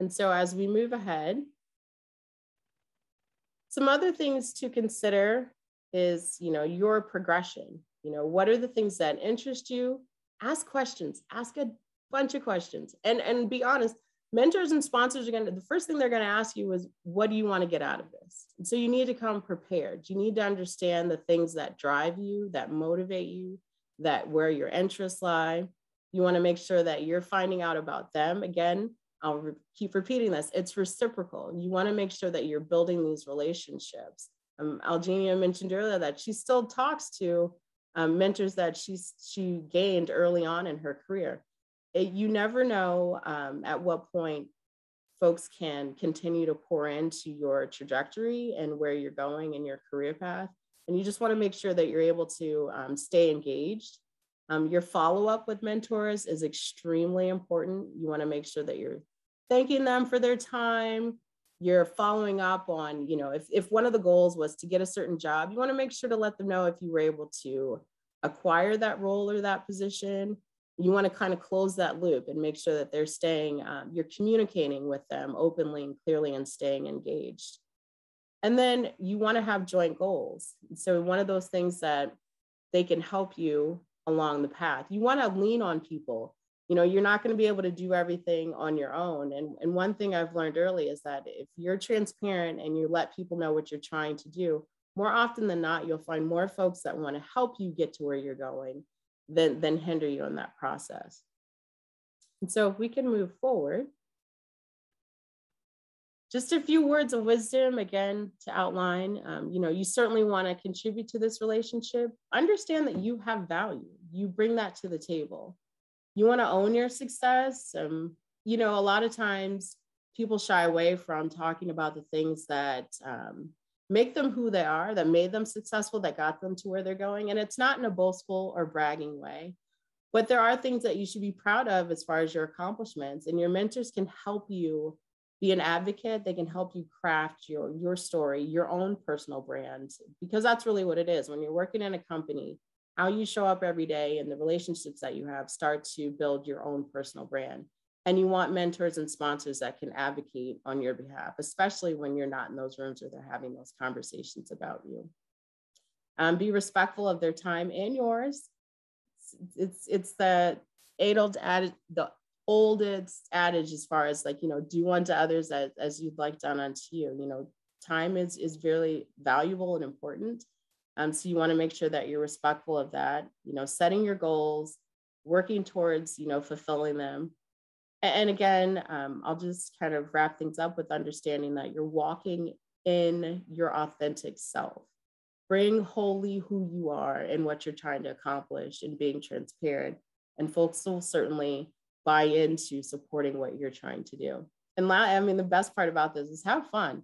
And so as we move ahead, some other things to consider is, you know, your progression. You know, what are the things that interest you? Ask questions, ask a bunch of questions and, and be honest, mentors and sponsors are going to the first thing they're going to ask you is what do you want to get out of this? And so you need to come prepared. You need to understand the things that drive you that motivate you that where your interests lie. You want to make sure that you're finding out about them. Again i'll re- keep repeating this it's reciprocal. You want to make sure that you're building these relationships. Um, algenia mentioned earlier that she still talks to um, mentors that she's she gained early on in her career it, you never know um, at what point folks can continue to pour into your trajectory and where you're going in your career path. And you just want to make sure that you're able to um, stay engaged. Um, your follow up with mentors is extremely important. You want to make sure that you're thanking them for their time. You're following up on, you know, if, if one of the goals was to get a certain job, you want to make sure to let them know if you were able to acquire that role or that position you want to kind of close that loop and make sure that they're staying, um, you're communicating with them openly and clearly and staying engaged. And then you want to have joint goals. So, one of those things that they can help you along the path, you want to lean on people. You know, you're not going to be able to do everything on your own. And, and one thing I've learned early is that if you're transparent and you let people know what you're trying to do, more often than not, you'll find more folks that want to help you get to where you're going than, than hinder you in that process. And so if we can move forward, just a few words of wisdom again to outline. Um, you know you certainly want to contribute to this relationship. Understand that you have value. You bring that to the table. You want to own your success. Um, you know a lot of times people shy away from talking about the things that um, make them who they are, that made them successful, that got them to where they're going. And it's not in a boastful or bragging way, but there are things that you should be proud of as far as your accomplishments. And your mentors can help you be an advocate. They can help you craft your, your story, your own personal brand, because that's really what it is. When you're working in a company, how you show up every day and the relationships that you have start to build your own personal brand. And you want mentors and sponsors that can advocate on your behalf, especially when you're not in those rooms or they're having those conversations about you. Um, be respectful of their time and yours. It's it's, the adage, the oldest adage as far as like you know, do unto others as, as you'd like done unto you. You know, time is is very valuable and important. Um, so you want to make sure that you're respectful of that. You know, setting your goals, working towards you know fulfilling them. And, again, um, I'll just kind of wrap things up with understanding that you're walking in your authentic self. Bring wholly who you are and what you're trying to accomplish and being transparent. And folks will certainly buy into supporting what you're trying to do. And la- I mean, the best part about this is have fun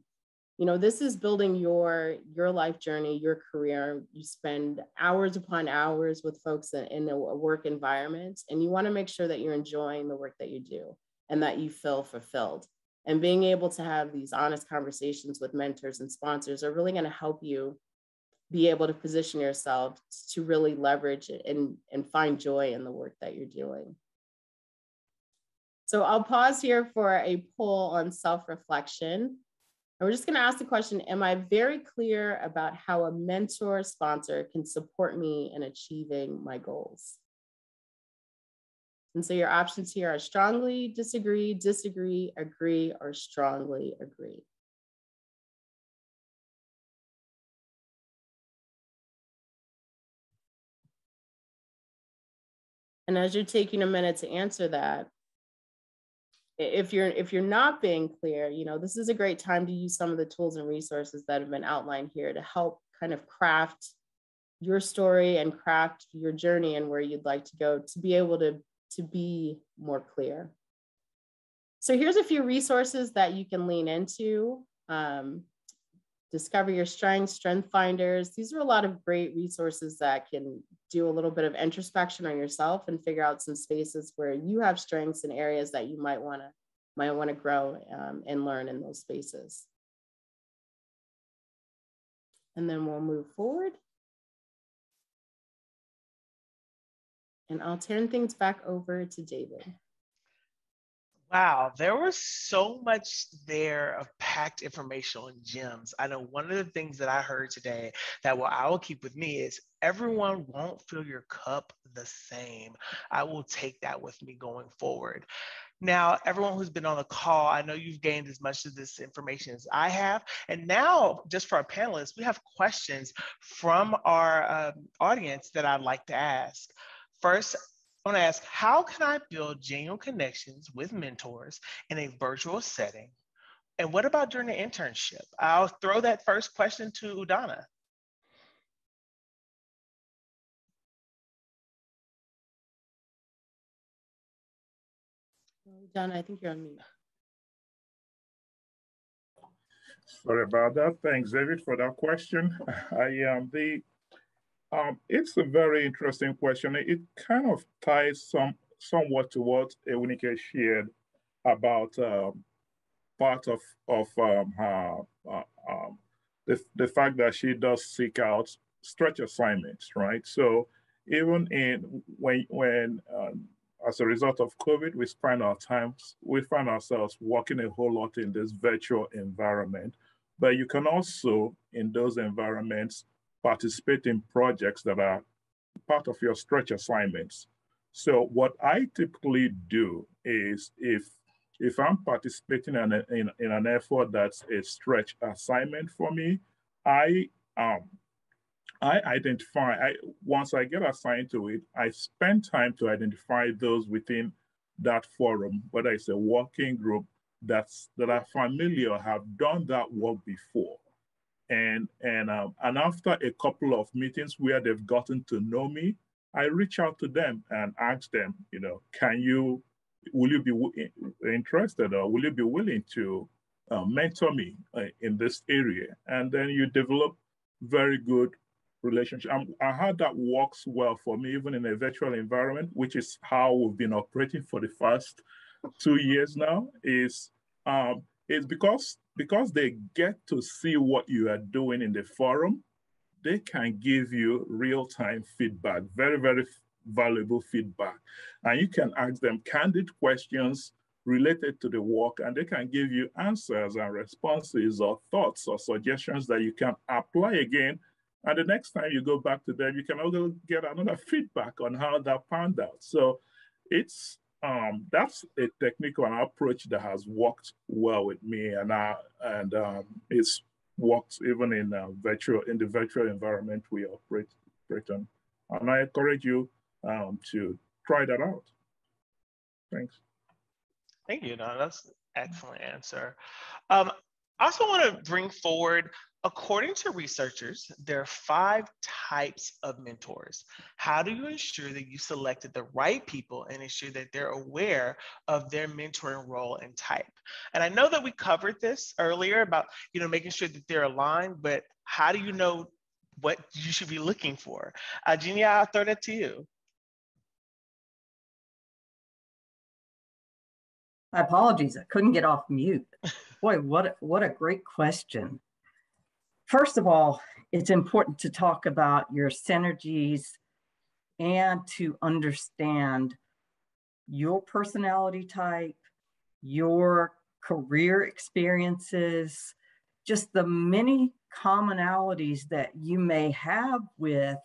you know this is building your your life journey your career. You spend hours upon hours with folks in, a work environment and you want to make sure that you're enjoying the work that you do and that you feel fulfilled. And being able to have these honest conversations with mentors and sponsors are really going to help you be able to position yourself to really leverage and, and find joy in the work that you're doing. So i'll pause here for a poll on self-reflection and we're just going to ask the question Am I very clear about how a mentor sponsor can support me in achieving my goals? And so your options here are strongly disagree, disagree, agree, or strongly agree. And as you're taking a minute to answer that, if you're if you're not being clear you know this is a great time to use some of the tools and resources that have been outlined here to help kind of craft your story and craft your journey and where you'd like to go to be able to to be more clear. So here's a few resources that you can lean into um, discover your strengths strength finders these are a lot of great resources that can do a little bit of introspection on yourself and figure out some spaces where you have strengths and areas that you might want to might want to grow um, and learn in those spaces. And then we'll move forward. And I'll turn things back over to David. Wow, there was so much there of packed informational gems. I know one of the things that I heard today that will I will keep with me is everyone won't fill your cup the same. I will take that with me going forward. Now, everyone who's been on the call, I know you've gained as much of this information as I have. And now, just for our panelists, we have questions from our um, audience that I'd like to ask. First, I want to ask how can I build genuine connections with mentors in a virtual setting? And what about during the internship? I'll throw that first question to Udana. Udana, I think you're on mute. Sorry about that. Thanks, David, for that question. I um, the um, it's a very interesting question. It kind of ties some somewhat to what Iwanike shared about um, part of of um, her, uh, um, the the fact that she does seek out stretch assignments, right? So even in when when um, as a result of COVID, we find our times we find ourselves working a whole lot in this virtual environment. But you can also in those environments participate in projects that are part of your stretch assignments. So what I typically do is if if I'm participating in, a, in, in an effort that's a stretch assignment for me, I um I identify I once I get assigned to it, I spend time to identify those within that forum, whether it's a working group that's that are familiar, have done that work before and and um, and after a couple of meetings where they've gotten to know me, I reach out to them and ask them, you know, can you, will you be interested or will you be willing to uh, mentor me uh, in this area? And then you develop very good relationship. I'm, I heard that works well for me, even in a virtual environment, which is how we've been operating for the first two years now. Is um, is because because they get to see what you are doing in the forum, they can give you real-time feedback, very, very valuable feedback. And you can ask them candid questions related to the work and they can give you answers and responses or thoughts or suggestions that you can apply again. And the next time you go back to them, you can also get another feedback on how that panned out. So it's um, that's a technical approach that has worked well with me, and I, and um, it's worked even in uh, virtual in the virtual environment we operate, operate on. And I encourage you um, to try that out. Thanks. Thank you. No, that's an excellent answer. Um, I also want to bring forward, according to researchers, there are five types of mentors. How do you ensure that you selected the right people and ensure that they're aware of their mentoring role and type? And I know that we covered this earlier about, you know, making sure that they're aligned, but how do you know what you should be looking for? Jeannie, I'll throw that to you. My apologies, I couldn't get off mute. Boy, what what a great question. First of all, it's important to talk about your synergies and to understand your personality type, your career experiences, just the many commonalities that you may have with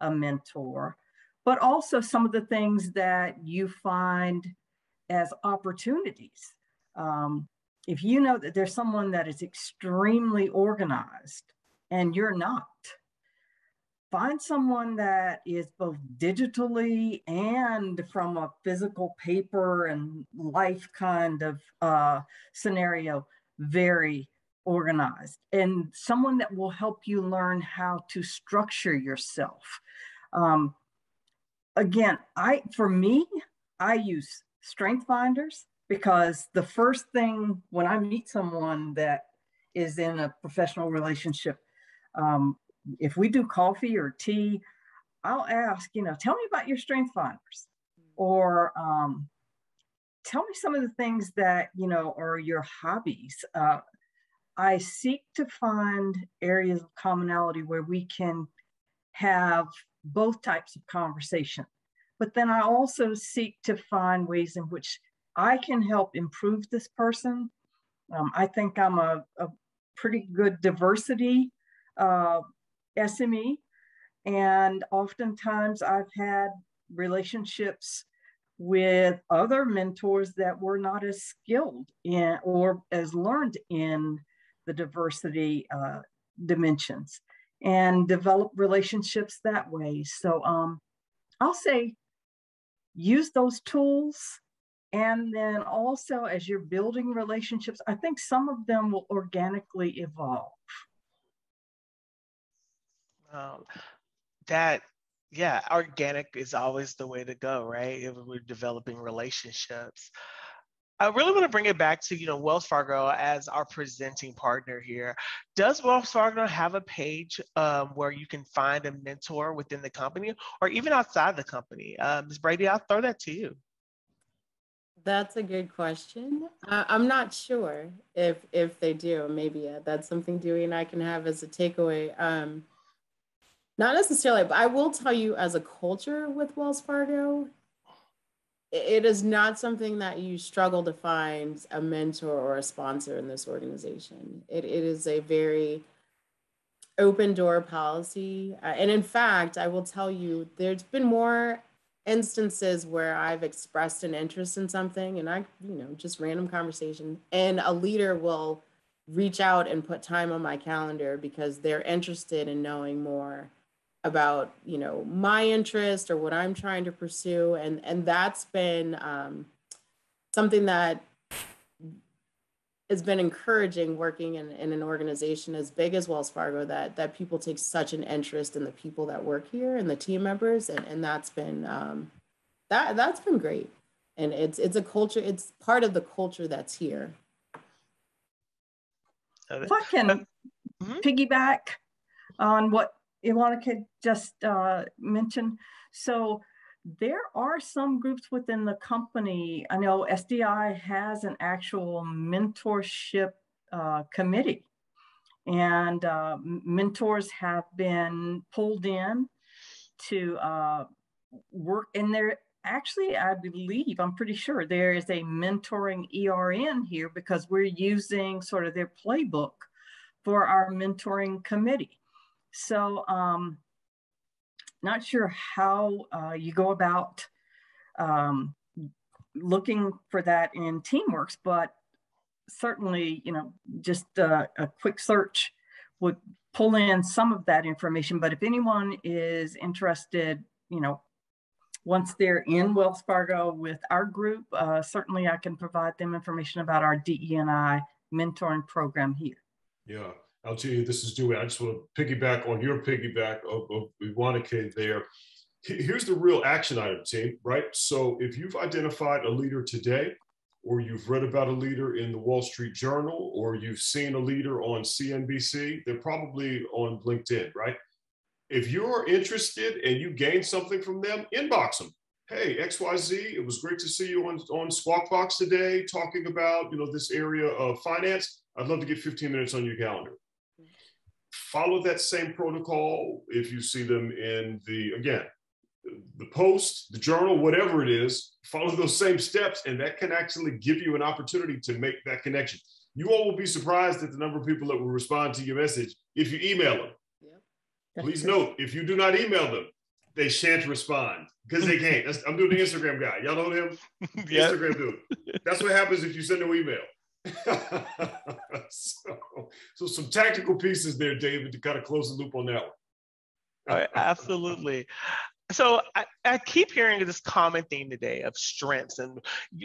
a mentor, but also some of the things that you find as opportunities. Um, if you know that there's someone that is extremely organized and you're not, find someone that is both digitally and from a physical paper and life kind of uh, scenario very organized and someone that will help you learn how to structure yourself um, again i for me i use strength finders because the first thing when I meet someone that is in a professional relationship, um, if we do coffee or tea, I'll ask, you know, tell me about your strength finders or um, tell me some of the things that, you know, are your hobbies. Uh, I seek to find areas of commonality where we can have both types of conversation. But then I also seek to find ways in which I can help improve this person. Um, I think I'm a, a pretty good diversity uh, SME. And oftentimes I've had relationships with other mentors that were not as skilled in or as learned in the diversity uh, dimensions and develop relationships that way. So um, I'll say use those tools. And then also, as you're building relationships, I think some of them will organically evolve. Um, that, yeah, organic is always the way to go, right? If we're developing relationships. I really want to bring it back to, you know, Wells Fargo as our presenting partner here. Does Wells Fargo have a page um, where you can find a mentor within the company or even outside the company? Uh, Ms. Brady, I'll throw that to you. That's a good question. Uh, I'm not sure if if they do. Maybe uh, that's something Dewey and I can have as a takeaway. Um, not necessarily, but I will tell you as a culture with Wells Fargo, it is not something that you struggle to find a mentor or a sponsor in this organization. It, it is a very open door policy. Uh, and in fact, I will tell you, there's been more instances where I've expressed an interest in something and I, you know, just random conversation, and a leader will reach out and put time on my calendar because they're interested in knowing more about you know my interest or what i'm trying to pursue. And and that's been um, something that has been encouraging working in, in an organization as big as wells fargo that that people take such an interest in the people that work here and the team members. And, and that's been um, that that's been great. And it's it's a culture it's part of the culture that's here. If i can mm-hmm. piggyback on what Iwanike just uh. So there are some groups within the company. I know SDI has an actual mentorship uh, committee, and uh, mentors have been pulled in to uh, work in there actually, I believe, I'm pretty sure there is a mentoring ERN here because we're using sort of their playbook for our mentoring committee. So, um, not sure how uh, you go about um, looking for that in Teamworks, but certainly, you know, just uh, a quick search would pull in some of that information. But if anyone is interested, you know, once they're in Wells Fargo with our group, uh, certainly I can provide them information about our DEI mentoring program here. Yeah, I'll tell you, this is Dewey. I just want to piggyback on your piggyback of, of Iwanike there. Here's the real action item, team, right? So if you've identified a leader today, or you've read about a leader in the Wall Street Journal, or you've seen a leader on CNBC, they're probably on LinkedIn, right? If you're interested and you gain something from them, inbox them. Hey, XYZ, it was great to see you on, on Squawk Box today talking about, you know, this area of finance. I'd love to get 15 minutes on your calendar. Follow that same protocol if you see them in the, again, the post, the journal, whatever it is, follow those same steps, and that can actually give you an opportunity to make that connection. You all will be surprised at the number of people that will respond to your message if you email them. Please note, if you do not email them, they shan't respond because they can't. That's, I'm doing the Instagram guy. Y'all know him? yep. Instagram dude. That's what happens if you send an email. so, so some tactical pieces there, David, to kind of close the loop on that one. absolutely. So I, I, keep hearing this common theme today of strengths, and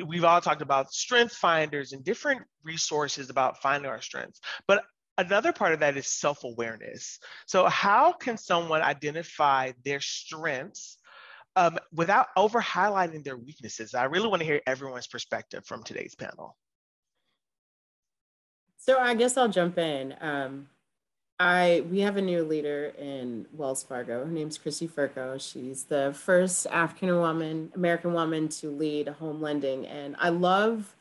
we've all talked about strength finders and different resources about finding our strengths. But Another part of that is self awareness. So, how can someone identify their strengths um, without over highlighting their weaknesses? I really want to hear everyone's perspective from today's panel. So, I guess I'll jump in. Um, I we have a new leader in Wells Fargo. Her name's Kristy Fercho. She's the first African woman, American woman to lead a home lending, and I love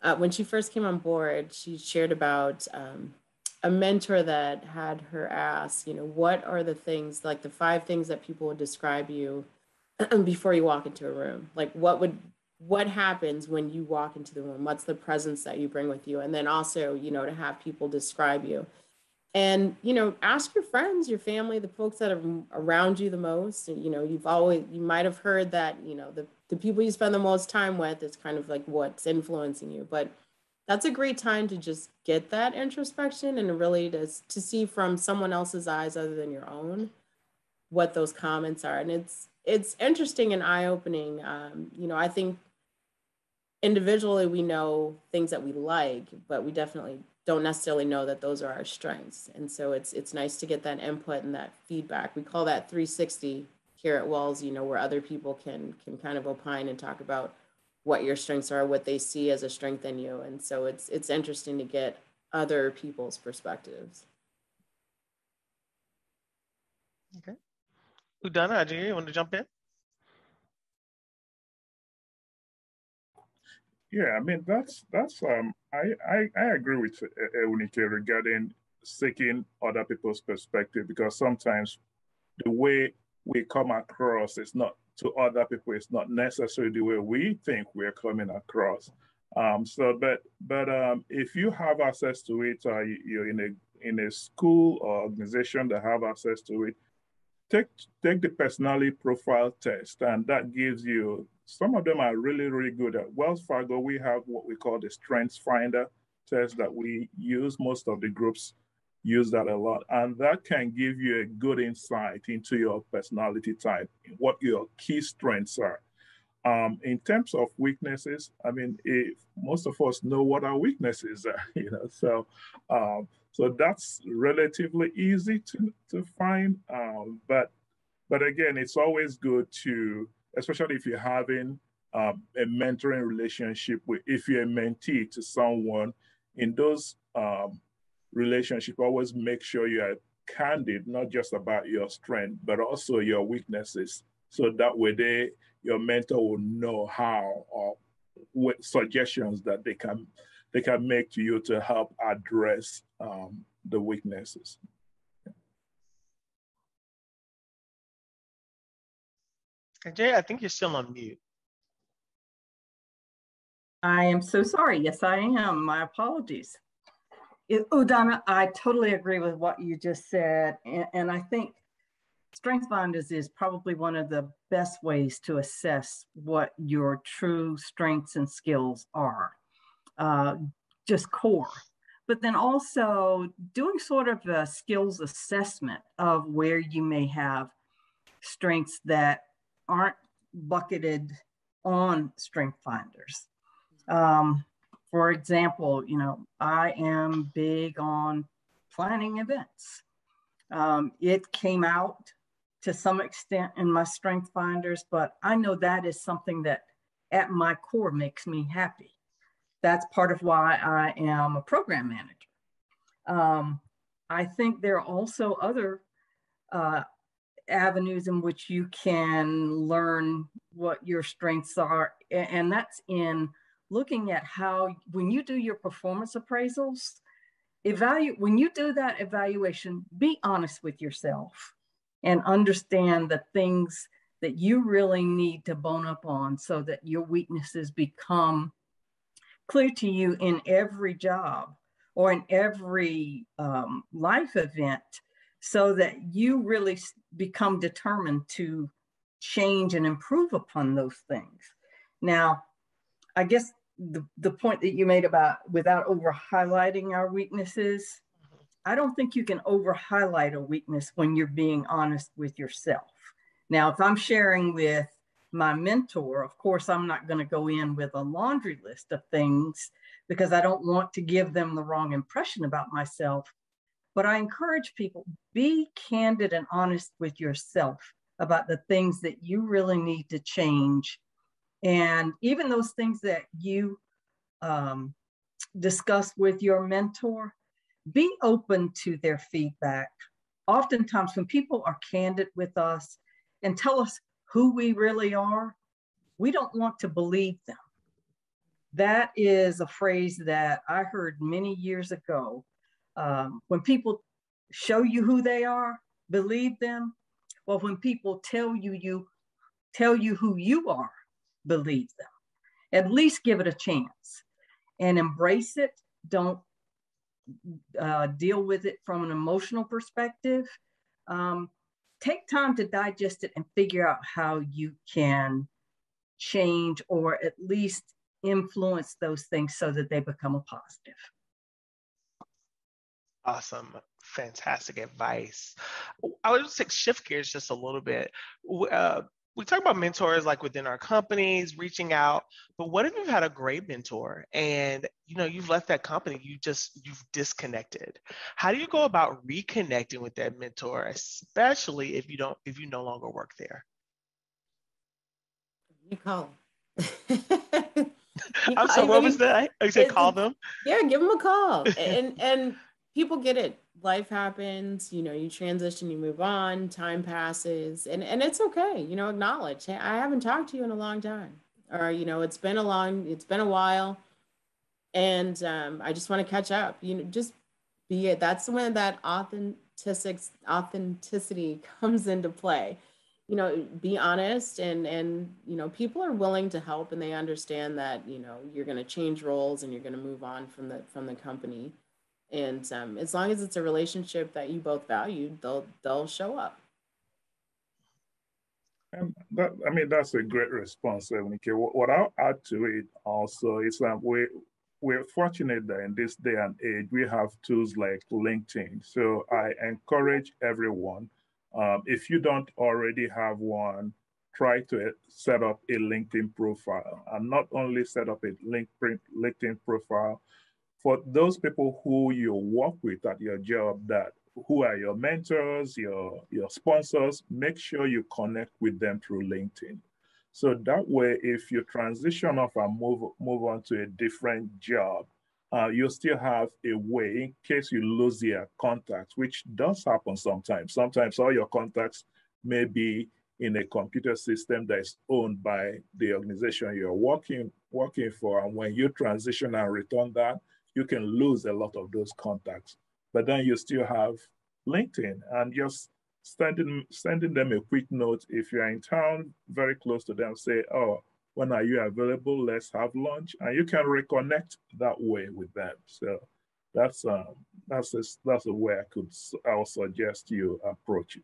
uh, when she first came on board. She shared about um, a mentor that had her ask, you know, what are the things, like the five things that people would describe you before you walk into a room? Like what would, what happens when you walk into the room? What's the presence that you bring with you? And then also, you know, to have people describe you. And, you know, ask your friends, your family, the folks that are around you the most. You know, you've always, you might have heard that, you know, the, the people you spend the most time with is kind of like what's influencing you. But that's a great time to just get that introspection and really to, to see from someone else's eyes other than your own what those comments are and it's it's interesting and eye-opening um, you know i think individually we know things that we like but we definitely don't necessarily know that those are our strengths and so it's it's nice to get that input and that feedback we call that 360 here at wells you know where other people can can kind of opine and talk about what your strengths are, what they see as a strength in you. And so it's it's interesting to get other people's perspectives. Okay. Udana, do you want to jump in? Yeah, I mean that's that's um I I, I agree with Iwanike regarding seeking other people's perspective because sometimes the way we come across is not to other people it's not necessarily the way we think we're coming across. Um, so, but but um, if you have access to it, uh, you're in a in a school or organization that have access to it, take take the personality profile test, and that gives you. Some of them are really really good. At Wells Fargo, we have what we call the Strengths Finder test that we use. Most of the groups use that a lot. And that can give you a good insight into your personality type, what your key strengths are. Um, in terms of weaknesses, I mean, if most of us know what our weaknesses are, you know, so um, so that's relatively easy to to find. Um, but but again, it's always good to, especially if you're having um, a mentoring relationship with, if you're a mentee to someone in those um, relationship, always make sure you are candid, not just about your strength, but also your weaknesses. So that way they, your mentor will know how or what suggestions that they can they can make to you to help address um, the weaknesses. Jay, I think you're still on mute. I am so sorry. Yes, I am. My apologies. It, oh, Donna, I totally agree with what you just said. And, and I think Strength Finders is probably one of the best ways to assess what your true strengths and skills are, uh, just core. But then also doing sort of a skills assessment of where you may have strengths that aren't bucketed on Strength Finders. Um, for example, you know, I am big on planning events. Um, it came out to some extent in my strength finders, but I know that is something that at my core makes me happy. That's part of why I am a program manager. Um, I think there are also other uh, avenues in which you can learn what your strengths are, and that's in looking at how, when you do your performance appraisals, evaluate, when you do that evaluation, be honest with yourself and understand the things that you really need to bone up on so that your weaknesses become clear to you in every job or in every um, life event so that you really become determined to change and improve upon those things. Now, I guess the, the point that you made about without over highlighting our weaknesses, I don't think you can over highlight a weakness when you're being honest with yourself. Now, if I'm sharing with my mentor, of course, I'm not going to go in with a laundry list of things because I don't want to give them the wrong impression about myself. But I encourage people be candid and honest with yourself about the things that you really need to change and even those things that you um, discuss with your mentor, be open to their feedback. Oftentimes, when people are candid with us and tell us who we really are, we don't want to believe them. That is a phrase that I heard many years ago. Um, when people show you who they are, believe them. Well, when people tell you you tell you who you are, believe them. At least give it a chance and embrace it. Don't uh, deal with it from an emotional perspective. Um, take time to digest it and figure out how you can change or at least influence those things so that they become a positive. Awesome. Fantastic advice. I would just shift gears just a little bit. Uh, we talk about mentors like within our companies reaching out but what if you've had a great mentor and you know you've left that company you just you've disconnected how do you go about reconnecting with that mentor especially if you don't if you no longer work there you call i'm sorry what was that i said call them yeah give them a call and and people get it. Life happens you know you transition you move on time passes and and it's okay you know acknowledge hey, i haven't talked to you in a long time or you know it's been a long it's been a while and um, i just want to catch up you know just be it. That's when that authentic authenticity comes into play. You know be honest and and you know people are willing to help and they understand that you know you're going to change roles and you're going to move on from the from the company and um, as long as it's a relationship that you both value they'll they'll show up and that, I mean, that's a great response, Iwanike. What I'll add to it also is that we, we're fortunate that in this day and age, we have tools like LinkedIn. So I encourage everyone, um, if you don't already have one, try to set up a LinkedIn profile and not only set up a LinkedIn profile, for those people who you work with at your job that who are your mentors, your, your sponsors, make sure you connect with them through LinkedIn. So that way, if you transition off and move, move on to a different job, uh, you still have a way in case you lose your contacts, which does happen sometimes. Sometimes all your contacts may be in a computer system that is owned by the organization you're working working for. And when you transition and return that, you can lose a lot of those contacts. But then you still have LinkedIn and just sending, sending them a quick note if you're in town, very close to them, say, oh, when are you available? Let's have lunch. And you can reconnect that way with them. So that's um that's a, that's a way I could I'll suggest you approach it.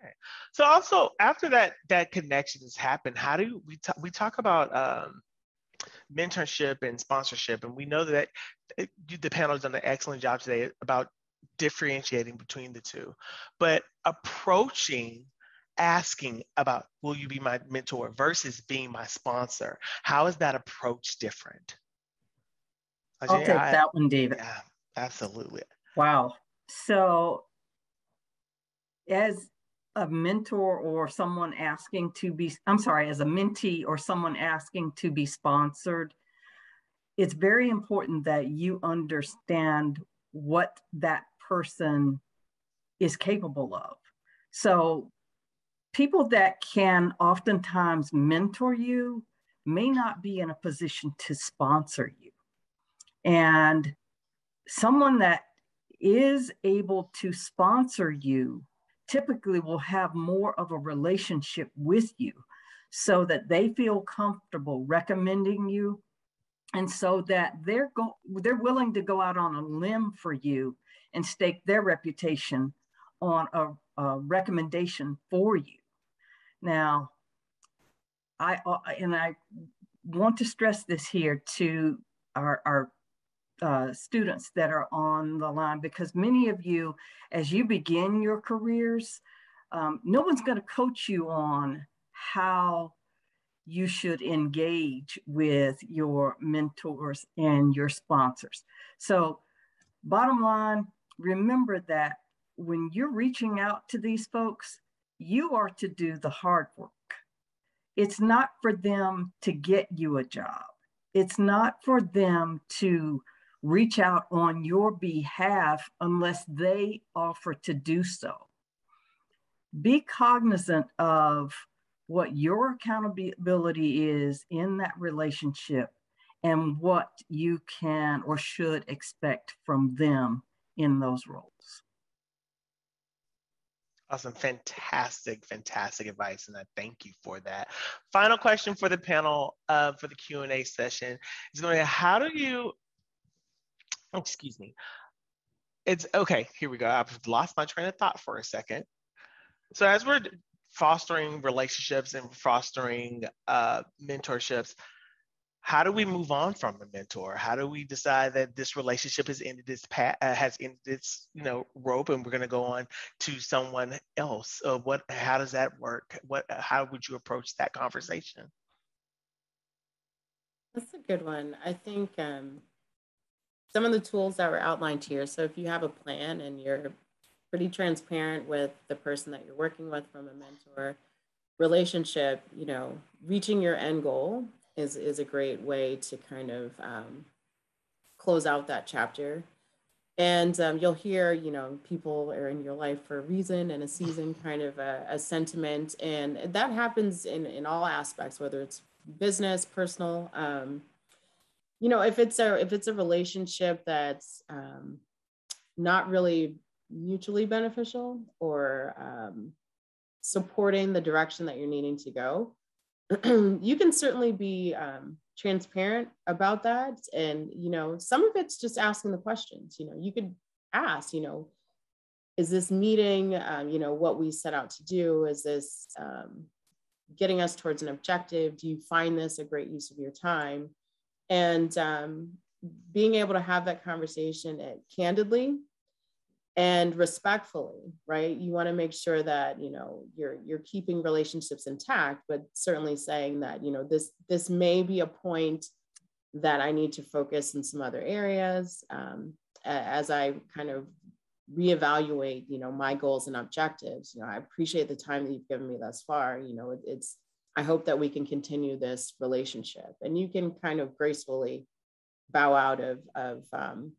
Okay. So also after that that connection has happened, how do we talk we talk about um, mentorship and sponsorship, and we know that it, the panel has done an excellent job today about differentiating between the two, but approaching asking about will you be my mentor versus being my sponsor how is that approach different I'll take I, that one, David. Yeah, absolutely. Wow. So, as a mentor or someone asking to be, I'm sorry, as a mentee or someone asking to be sponsored, it's very important that you understand what that person is capable of. So, people that can oftentimes mentor you may not be in a position to sponsor you. And someone that is able to sponsor you typically will have more of a relationship with you so that they feel comfortable recommending you. And so that they're go- they're willing to go out on a limb for you and stake their reputation on a, a recommendation for you. Now i uh, and i want to stress this here to our, our uh, students that are on the line because many of you, as you begin your careers, um, no one's going to coach you on how you should engage with your mentors and your sponsors. So, bottom line, remember that when you're reaching out to these folks, you are to do the hard work. It's not for them to get you a job. It's not for them to reach out on your behalf unless they offer to do so. Be cognizant of what your accountability is in that relationship and what you can or should expect from them in those roles. Awesome, fantastic, fantastic advice, and I thank you for that. Final question for the panel uh, for the Q and A session is How do you excuse me. It's okay. Here we go. I've lost my train of thought for a second. So as we're fostering relationships and fostering uh, mentorships, how do we move on from a mentor? How do we decide that this relationship has ended its path, uh, has ended its you know rope, and we're going to go on to someone else? Uh, what? How does that work? What? How would you approach that conversation? That's a good one. I think um, some of the tools that were outlined here. So if you have a plan and you're pretty transparent with the person that you're working with from a mentor relationship, you know, reaching your end goal is, is a great way to kind of um, close out that chapter. And um, you'll hear, you know, people are in your life for a reason and a season kind of a, a sentiment. And that happens in, in all aspects, whether it's business, personal, um, you know if it's a if it's a relationship that's um, not really mutually beneficial or um, supporting the direction that you're needing to go you can certainly be um, transparent about that. And you know some of it's just asking the questions you know you could ask you know is this meeting um, you know what we set out to do? Is this um, getting us towards an objective? Do you find this a great use of your time and um, being able to have that conversation candidly and respectfully right? You want to make sure that you know you're you're keeping relationships intact but certainly saying that you know this this may be a point that i need to focus in some other areas um, as i kind of reevaluate you know my goals and objectives. You know i appreciate the time that you've given me thus far. You know it, it's I hope that we can continue this relationship. And you can kind of gracefully bow out of, of um,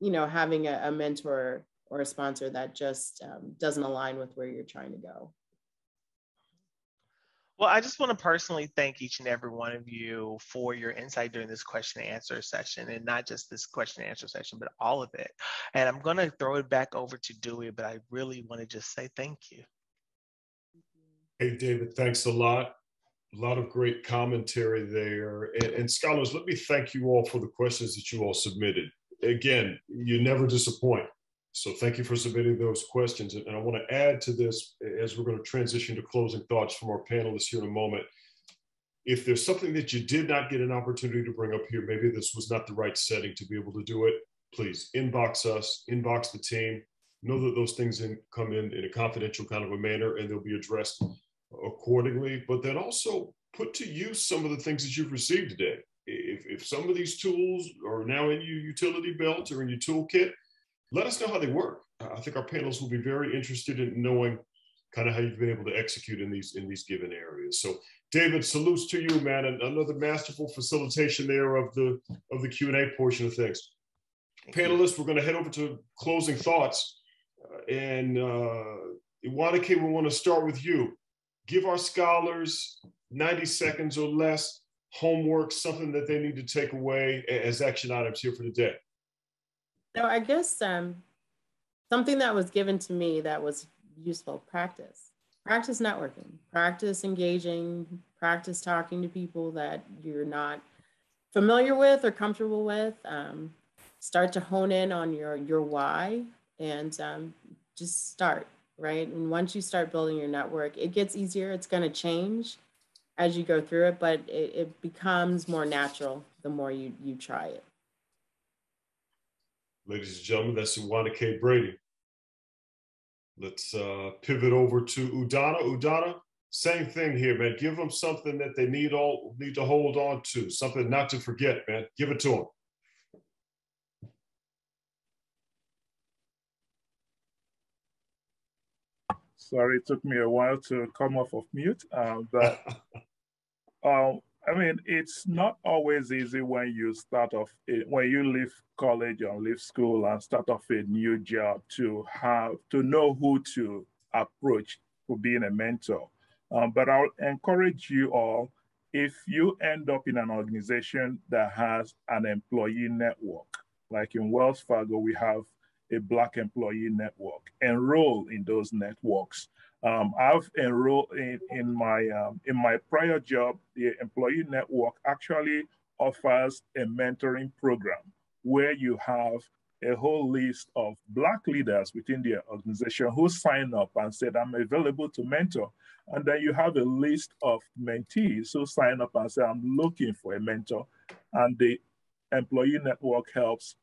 you know, having a, a, mentor or a sponsor that just um, doesn't align with where you're trying to go. Well, I just want to personally thank each and every one of you for your insight during this question and answer session, and not just this question and answer session, but all of it. And I'm going to throw it back over to Dewey, but I really want to just say thank you. Hey, David, thanks a lot. A lot of great commentary there. And, and, scholars, let me thank you all for the questions that you all submitted. Again, you never disappoint. So thank you for submitting those questions. And I want to add to this as we're going to transition to closing thoughts from our panelists here in a moment. If there's something that you did not get an opportunity to bring up here, maybe this was not the right setting to be able to do it, please inbox us, inbox the team. Know that those things in, come in in a confidential kind of a manner and they'll be addressed accordingly. But then also put to use some of the things that you've received today. If, if some of these tools are now in your utility belt or in your toolkit, let us know how they work. I think our panelists will be very interested in knowing kind of how you've been able to execute in these in these given areas. So David, salutes to you, man, and another masterful facilitation there of the of the Q and A portion of things. Panelists, we're going to head over to closing thoughts, uh, and uh, Iwanike, we want to start with you. Give our scholars 90 seconds or less homework, something that they need to take away as action items here for the day. So I guess um, something that was given to me that was useful practice. Practice networking, practice engaging, practice talking to people that you're not familiar with or comfortable with. Um, start to hone in on your your why and um, just start right. And once you start building your network, it gets easier. It's going to change as you go through it, but it, it becomes more natural the more you you try it. Ladies and gentlemen, that's Iwanike Brady. Let's uh, pivot over to Udana. Udana, same thing here, man. Give them something that they need all need to hold on to, something not to forget, man. Give it to them. Sorry, it took me a while to come off of mute, uh, but um, I mean, it's not always easy when you start off, when you leave college or leave school and start off a new job to have, to know who to approach for being a mentor. Um, but I'll encourage you all, if you end up in an organization that has an employee network, like in Wells Fargo, we have a Black employee network, enroll in those networks um, I've enrolled in, in my um, in my prior job. The employee network actually offers a mentoring program where you have a whole list of black leaders within the organization who sign up and said, I'm available to mentor. And then you have a list of mentees who sign up and say, I'm looking for a mentor. And the employee network helps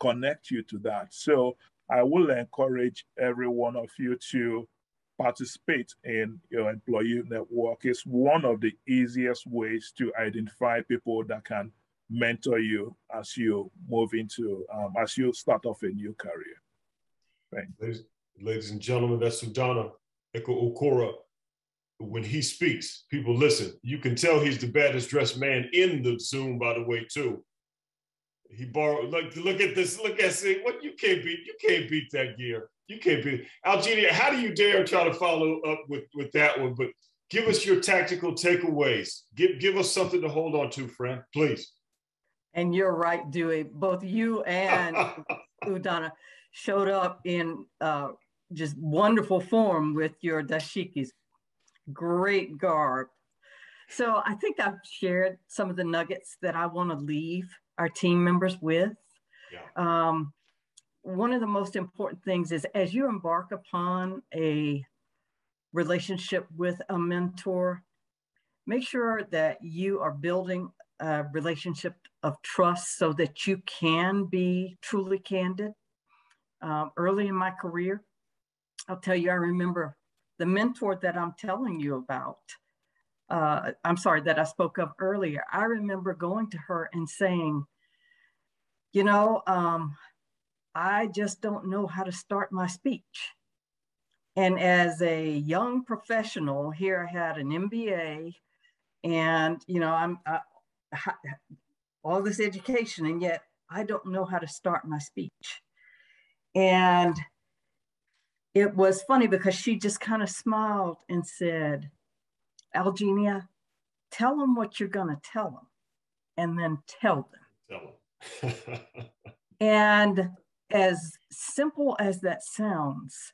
connect you to that. So I will encourage every one of you to participate in your employee network It's one of the easiest ways to identify people that can mentor you as you move into, um, as you start off a new career. Thanks. Ladies, ladies and gentlemen, that's Udonna Eko Okora. When he speaks, people listen. You can tell he's the baddest dressed man in the Zoom, by the way, too. He borrowed. Look, look at this. Look at see what you can't beat. You can't beat that gear. You can't beat. Algenia, how do you dare try to follow up with with that one? But give us your tactical takeaways. Give give us something to hold on to, friend, please. And you're right, Dewey. Both you and Udana showed up in uh, just wonderful form with your dashikis. Great garb. So I think I've shared some of the nuggets that I want to leave our team members with. Yeah. Um, one of the most important things is as you embark upon a relationship with a mentor, make sure that you are building a relationship of trust so that you can be truly candid. Um, early in my career, I'll tell you, I remember the mentor that I'm telling you about. Uh, I'm sorry, that I spoke of earlier. I remember going to her and saying, you know, um, I just don't know how to start my speech. And as a young professional, here I had an MBA, and you know, I'm uh, all this education, and yet I don't know how to start my speech. And it was funny because she just kind of smiled and said, Algenia, tell them what you're going to tell them, and then tell them. Tell them. and as simple as that sounds,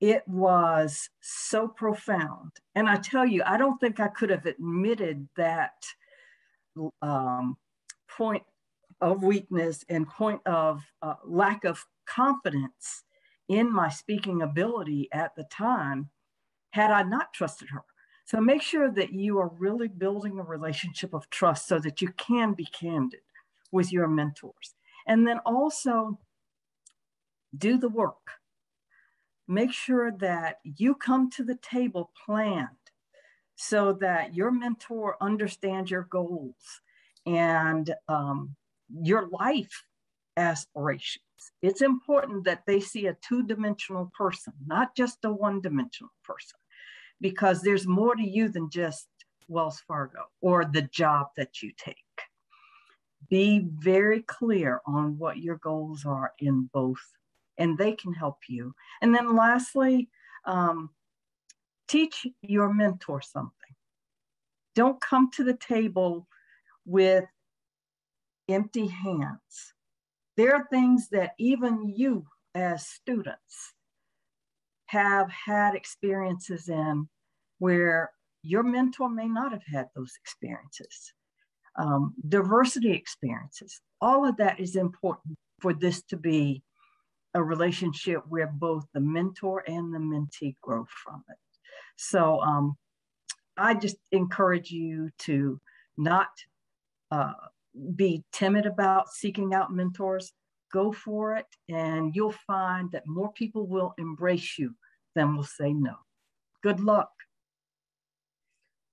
it was so profound. And I tell you, I don't think I could have admitted that um, point of weakness and point of uh, lack of confidence in my speaking ability at the time had I not trusted her. So make sure that you are really building a relationship of trust so that you can be candid with your mentors. And then also do the work. Make sure that you come to the table planned so that your mentor understands your goals and um, your life aspirations. It's important that they see a two dimensional person, not just a one dimensional person, because there's more to you than just Wells Fargo or the job that you take. Be very clear on what your goals are in both, and they can help you. And then lastly, um, teach your mentor something. Don't come to the table with empty hands. There are things that even you as students have had experiences in where your mentor may not have had those experiences. Um, diversity experiences, all of that is important for this to be a relationship where both the mentor and the mentee grow from it. So um, I just encourage you to not uh, be timid about seeking out mentors. Go for it, and you'll find that more people will embrace you than will say no. Good luck.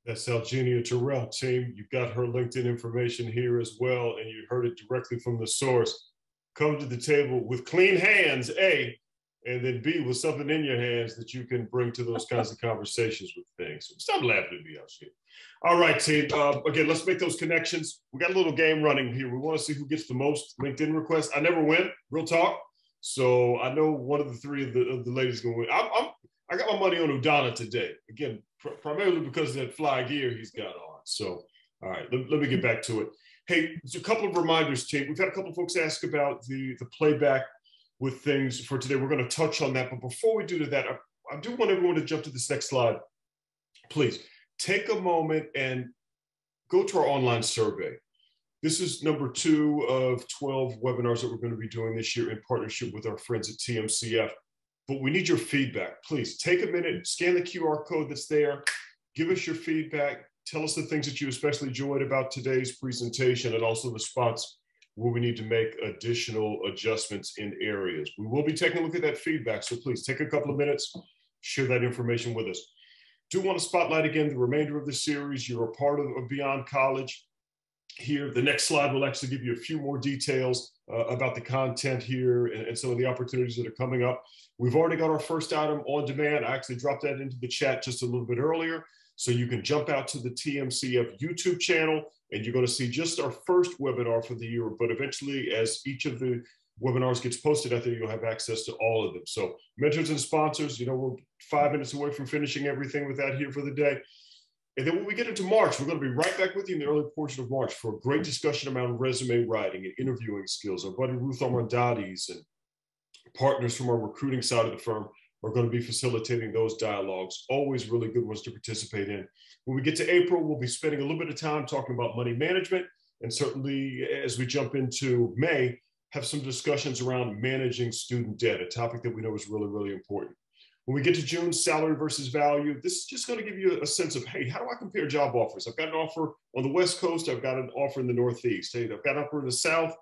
That's Algenia Terrell, team. You've got her LinkedIn information here as well, and you heard it directly from the source. Come to the table with clean hands, A, and then B, with something in your hands that you can bring to those kinds of conversations with things. Stop laughing at me, Algenia. All right, team. Uh, again, let's make those connections. We got a little game running here. We want to see who gets the most LinkedIn requests. I never win, real talk. So I know one of the three of the, of the ladies going to win. I'm, I'm, i got my money on Udana today. Again, pr- primarily because of that fly gear he's got on. So, all right, let, let me get back to it. Hey, a couple of reminders, team. We've had a couple of folks ask about the, the playback with things for today. We're going to touch on that. But before we do to that, I, I do want everyone to jump to this next slide, please take a moment and go to our online survey. This is number two of 12 webinars that we're going to be doing this year in partnership with our friends at TMCF. But we need your feedback. Please take a minute, scan the QR code that's there, give us your feedback, tell us the things that you especially enjoyed about today's presentation and also the spots where we need to make additional adjustments in areas. We will be taking a look at that feedback, so please take a couple of minutes, share that information with us do want to spotlight again the remainder of the series. You're a part of, of Beyond College here. The next slide will actually give you a few more details uh, about the content here and, and, some of the opportunities that are coming up. We've already got our first item on demand. I actually dropped that into the chat just a little bit earlier. So you can jump out to the TMCF YouTube channel and you're going to see just our first webinar for the year. But eventually, as each of the webinars gets posted out there, you'll have access to all of them. So mentors and sponsors, you know, we're five minutes away from finishing everything with that here for the day. And then when we get into March, we're going to be right back with you in the early portion of March for a great discussion around resume writing and interviewing skills. Our buddy Ruth Armandades and partners from our recruiting side of the firm are going to be facilitating those dialogues. Always really good ones to participate in. When we get to April, we'll be spending a little bit of time talking about money management. And certainly as we jump into May, have some discussions around managing student debt, a topic that we know is really, really important. When we get to June, salary versus value, this is just going to give you a sense of, hey, how do I compare job offers? I've got an offer on the West Coast. I've got an offer in the Northeast. Hey, I've got an offer in the South,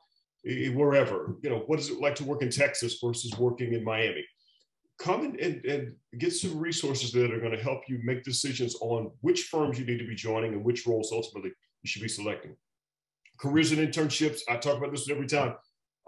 wherever. You know, what is it like to work in Texas versus working in Miami? Come and, and, and get some resources that are going to help you make decisions on which firms you need to be joining and which roles ultimately you should be selecting. Careers and internships, I talk about this every time.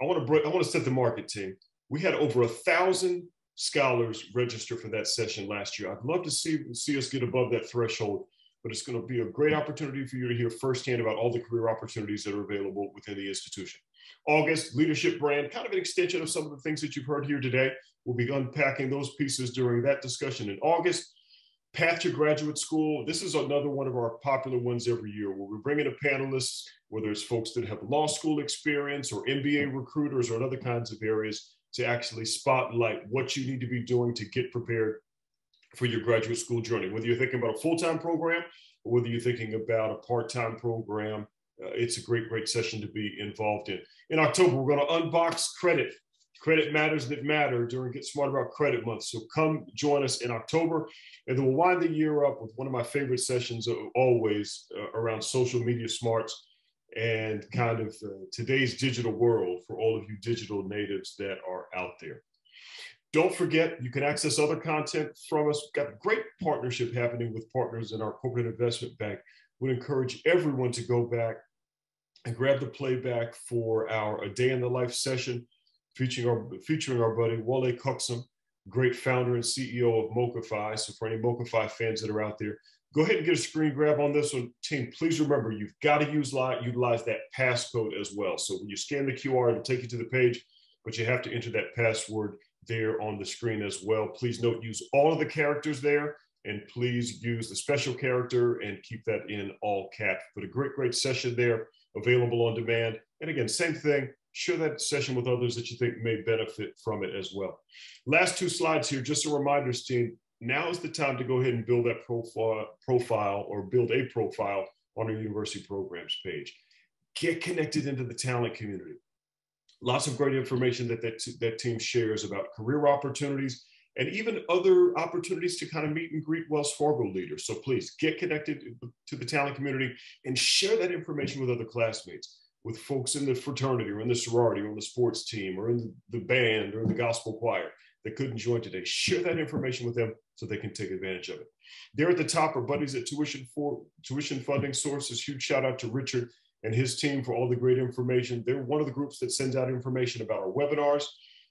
I want to break, I want to set the market team. We had over a thousand scholars register for that session last year. I'd love to see, see us get above that threshold, but it's going to be a great opportunity for you to hear firsthand about all the career opportunities that are available within the institution. August, leadership brand, kind of an extension of some of the things that you've heard here today. We'll be unpacking those pieces during that discussion in August. Path to Graduate School. This is another one of our popular ones every year where we bring in a panelist, whether it's folks that have law school experience or MBA recruiters or other kinds of areas to actually spotlight what you need to be doing to get prepared for your graduate school journey. Whether you're thinking about a full-time program or whether you're thinking about a part-time program, uh, it's a great, great session to be involved in. In October, we're going to unbox credit. Credit matters that matter during Get Smart About Credit Month. So come join us in October. And then we'll wind the year up with one of my favorite sessions always uh, around social media smarts and kind of uh, today's digital world for all of you digital natives that are out there. Don't forget, you can access other content from us. We've got a great partnership happening with partners in our corporate investment bank. Would encourage everyone to go back and grab the playback for our A Day in the Life session featuring our, featuring our buddy Wale Coxum, great founder and CEO of Mochify. So for any Mochify fans that are out there, go ahead and get a screen grab on this one. Team, please remember, you've got to use utilize that passcode as well. So when you scan the QR, it'll take you to the page, but you have to enter that password there on the screen as well. Please note, use all of the characters there and please use the special character and keep that in all caps. But a great, great session there available on demand. And again, same thing, share that session with others that you think may benefit from it as well. Last two slides here, just a reminder, team, now is the time to go ahead and build that profile, profile or build a profile on our university programs page. Get connected into the talent community. Lots of great information that that, that team shares about career opportunities and even other opportunities to kind of meet and greet Wells Fargo leaders. So please get connected to the talent community and share that information with other classmates, with folks in the fraternity or in the sorority or on the sports team or in the band or in the gospel choir that couldn't join today. Share that information with them so they can take advantage of it. There at the top are buddies at tuition for tuition funding sources. Huge shout out to Richard and his team for all the great information. They're one of the groups that sends out information about our webinars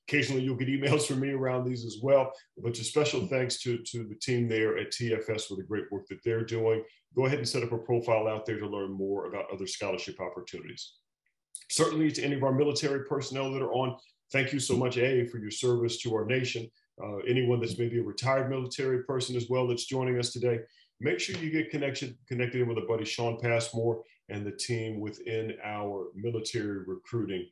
Occasionally, you'll get emails from me around these as well. But a special thanks to, to the team there at TFS for the great work that they're doing. Go ahead and set up a profile out there to learn more about other scholarship opportunities. Certainly, to any of our military personnel that are on, thank you so much, A, for your service to our nation. Uh, anyone that's maybe a retired military person as well that's joining us today, make sure you get connection, connected in with a buddy, Sean Passmore, and the team within our military recruiting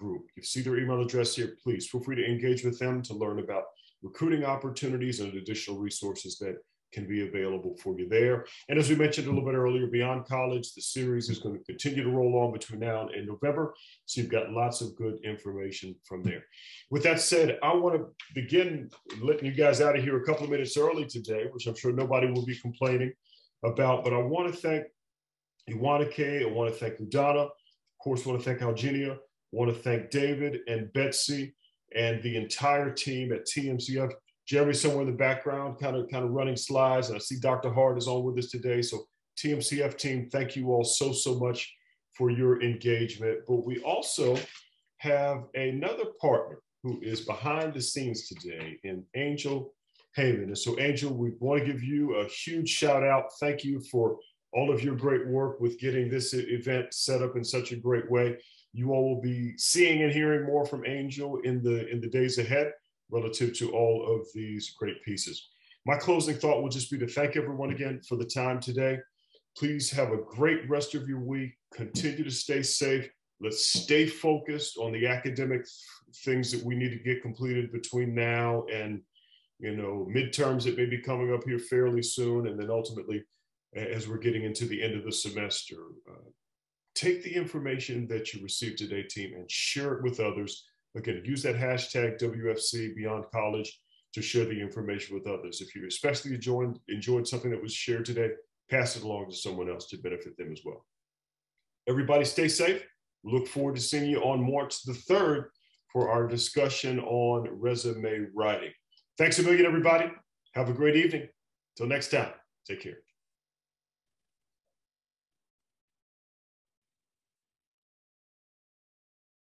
group. You see their email address here. Please feel free to engage with them to learn about recruiting opportunities and additional resources that can be available for you there. And as we mentioned a little bit earlier, Beyond College, the series is going to continue to roll on between now and November. So you've got lots of good information from there. With that said, I want to begin letting you guys out of here a couple of minutes early today, which I'm sure nobody will be complaining about. But I want to thank Iwanike. I want to thank Udana. Of course, I want to thank Algenia want to thank David and Betsy and the entire team at TMCF. Jeremy somewhere in the background, kind of kind of running slides, and I see Dr. Hart is on with us today. So TMCF team, thank you all so so much for your engagement. But we also have another partner who is behind the scenes today in Angel Haven. And so, Angel, we want to give you a huge shout out. Thank you for all of your great work with getting this event set up in such a great way. You all will be seeing and hearing more from Angel in the in the days ahead relative to all of these great pieces. My closing thought will just be to thank everyone again for the time today. Please have a great rest of your week. Continue to stay safe. Let's stay focused on the academic things that we need to get completed between now and you know midterms that may be coming up here fairly soon, and then ultimately as we're getting into the end of the semester. Uh, take the information that you received today, team, and share it with others. Again, use that hashtag WFC Beyond College to share the information with others. If you especially enjoyed, enjoyed something that was shared today, pass it along to someone else to benefit them as well. Everybody stay safe. Look forward to seeing you on March the 3rd for our discussion on resume writing. Thanks a million, everybody. Have a great evening. Till next time, take care.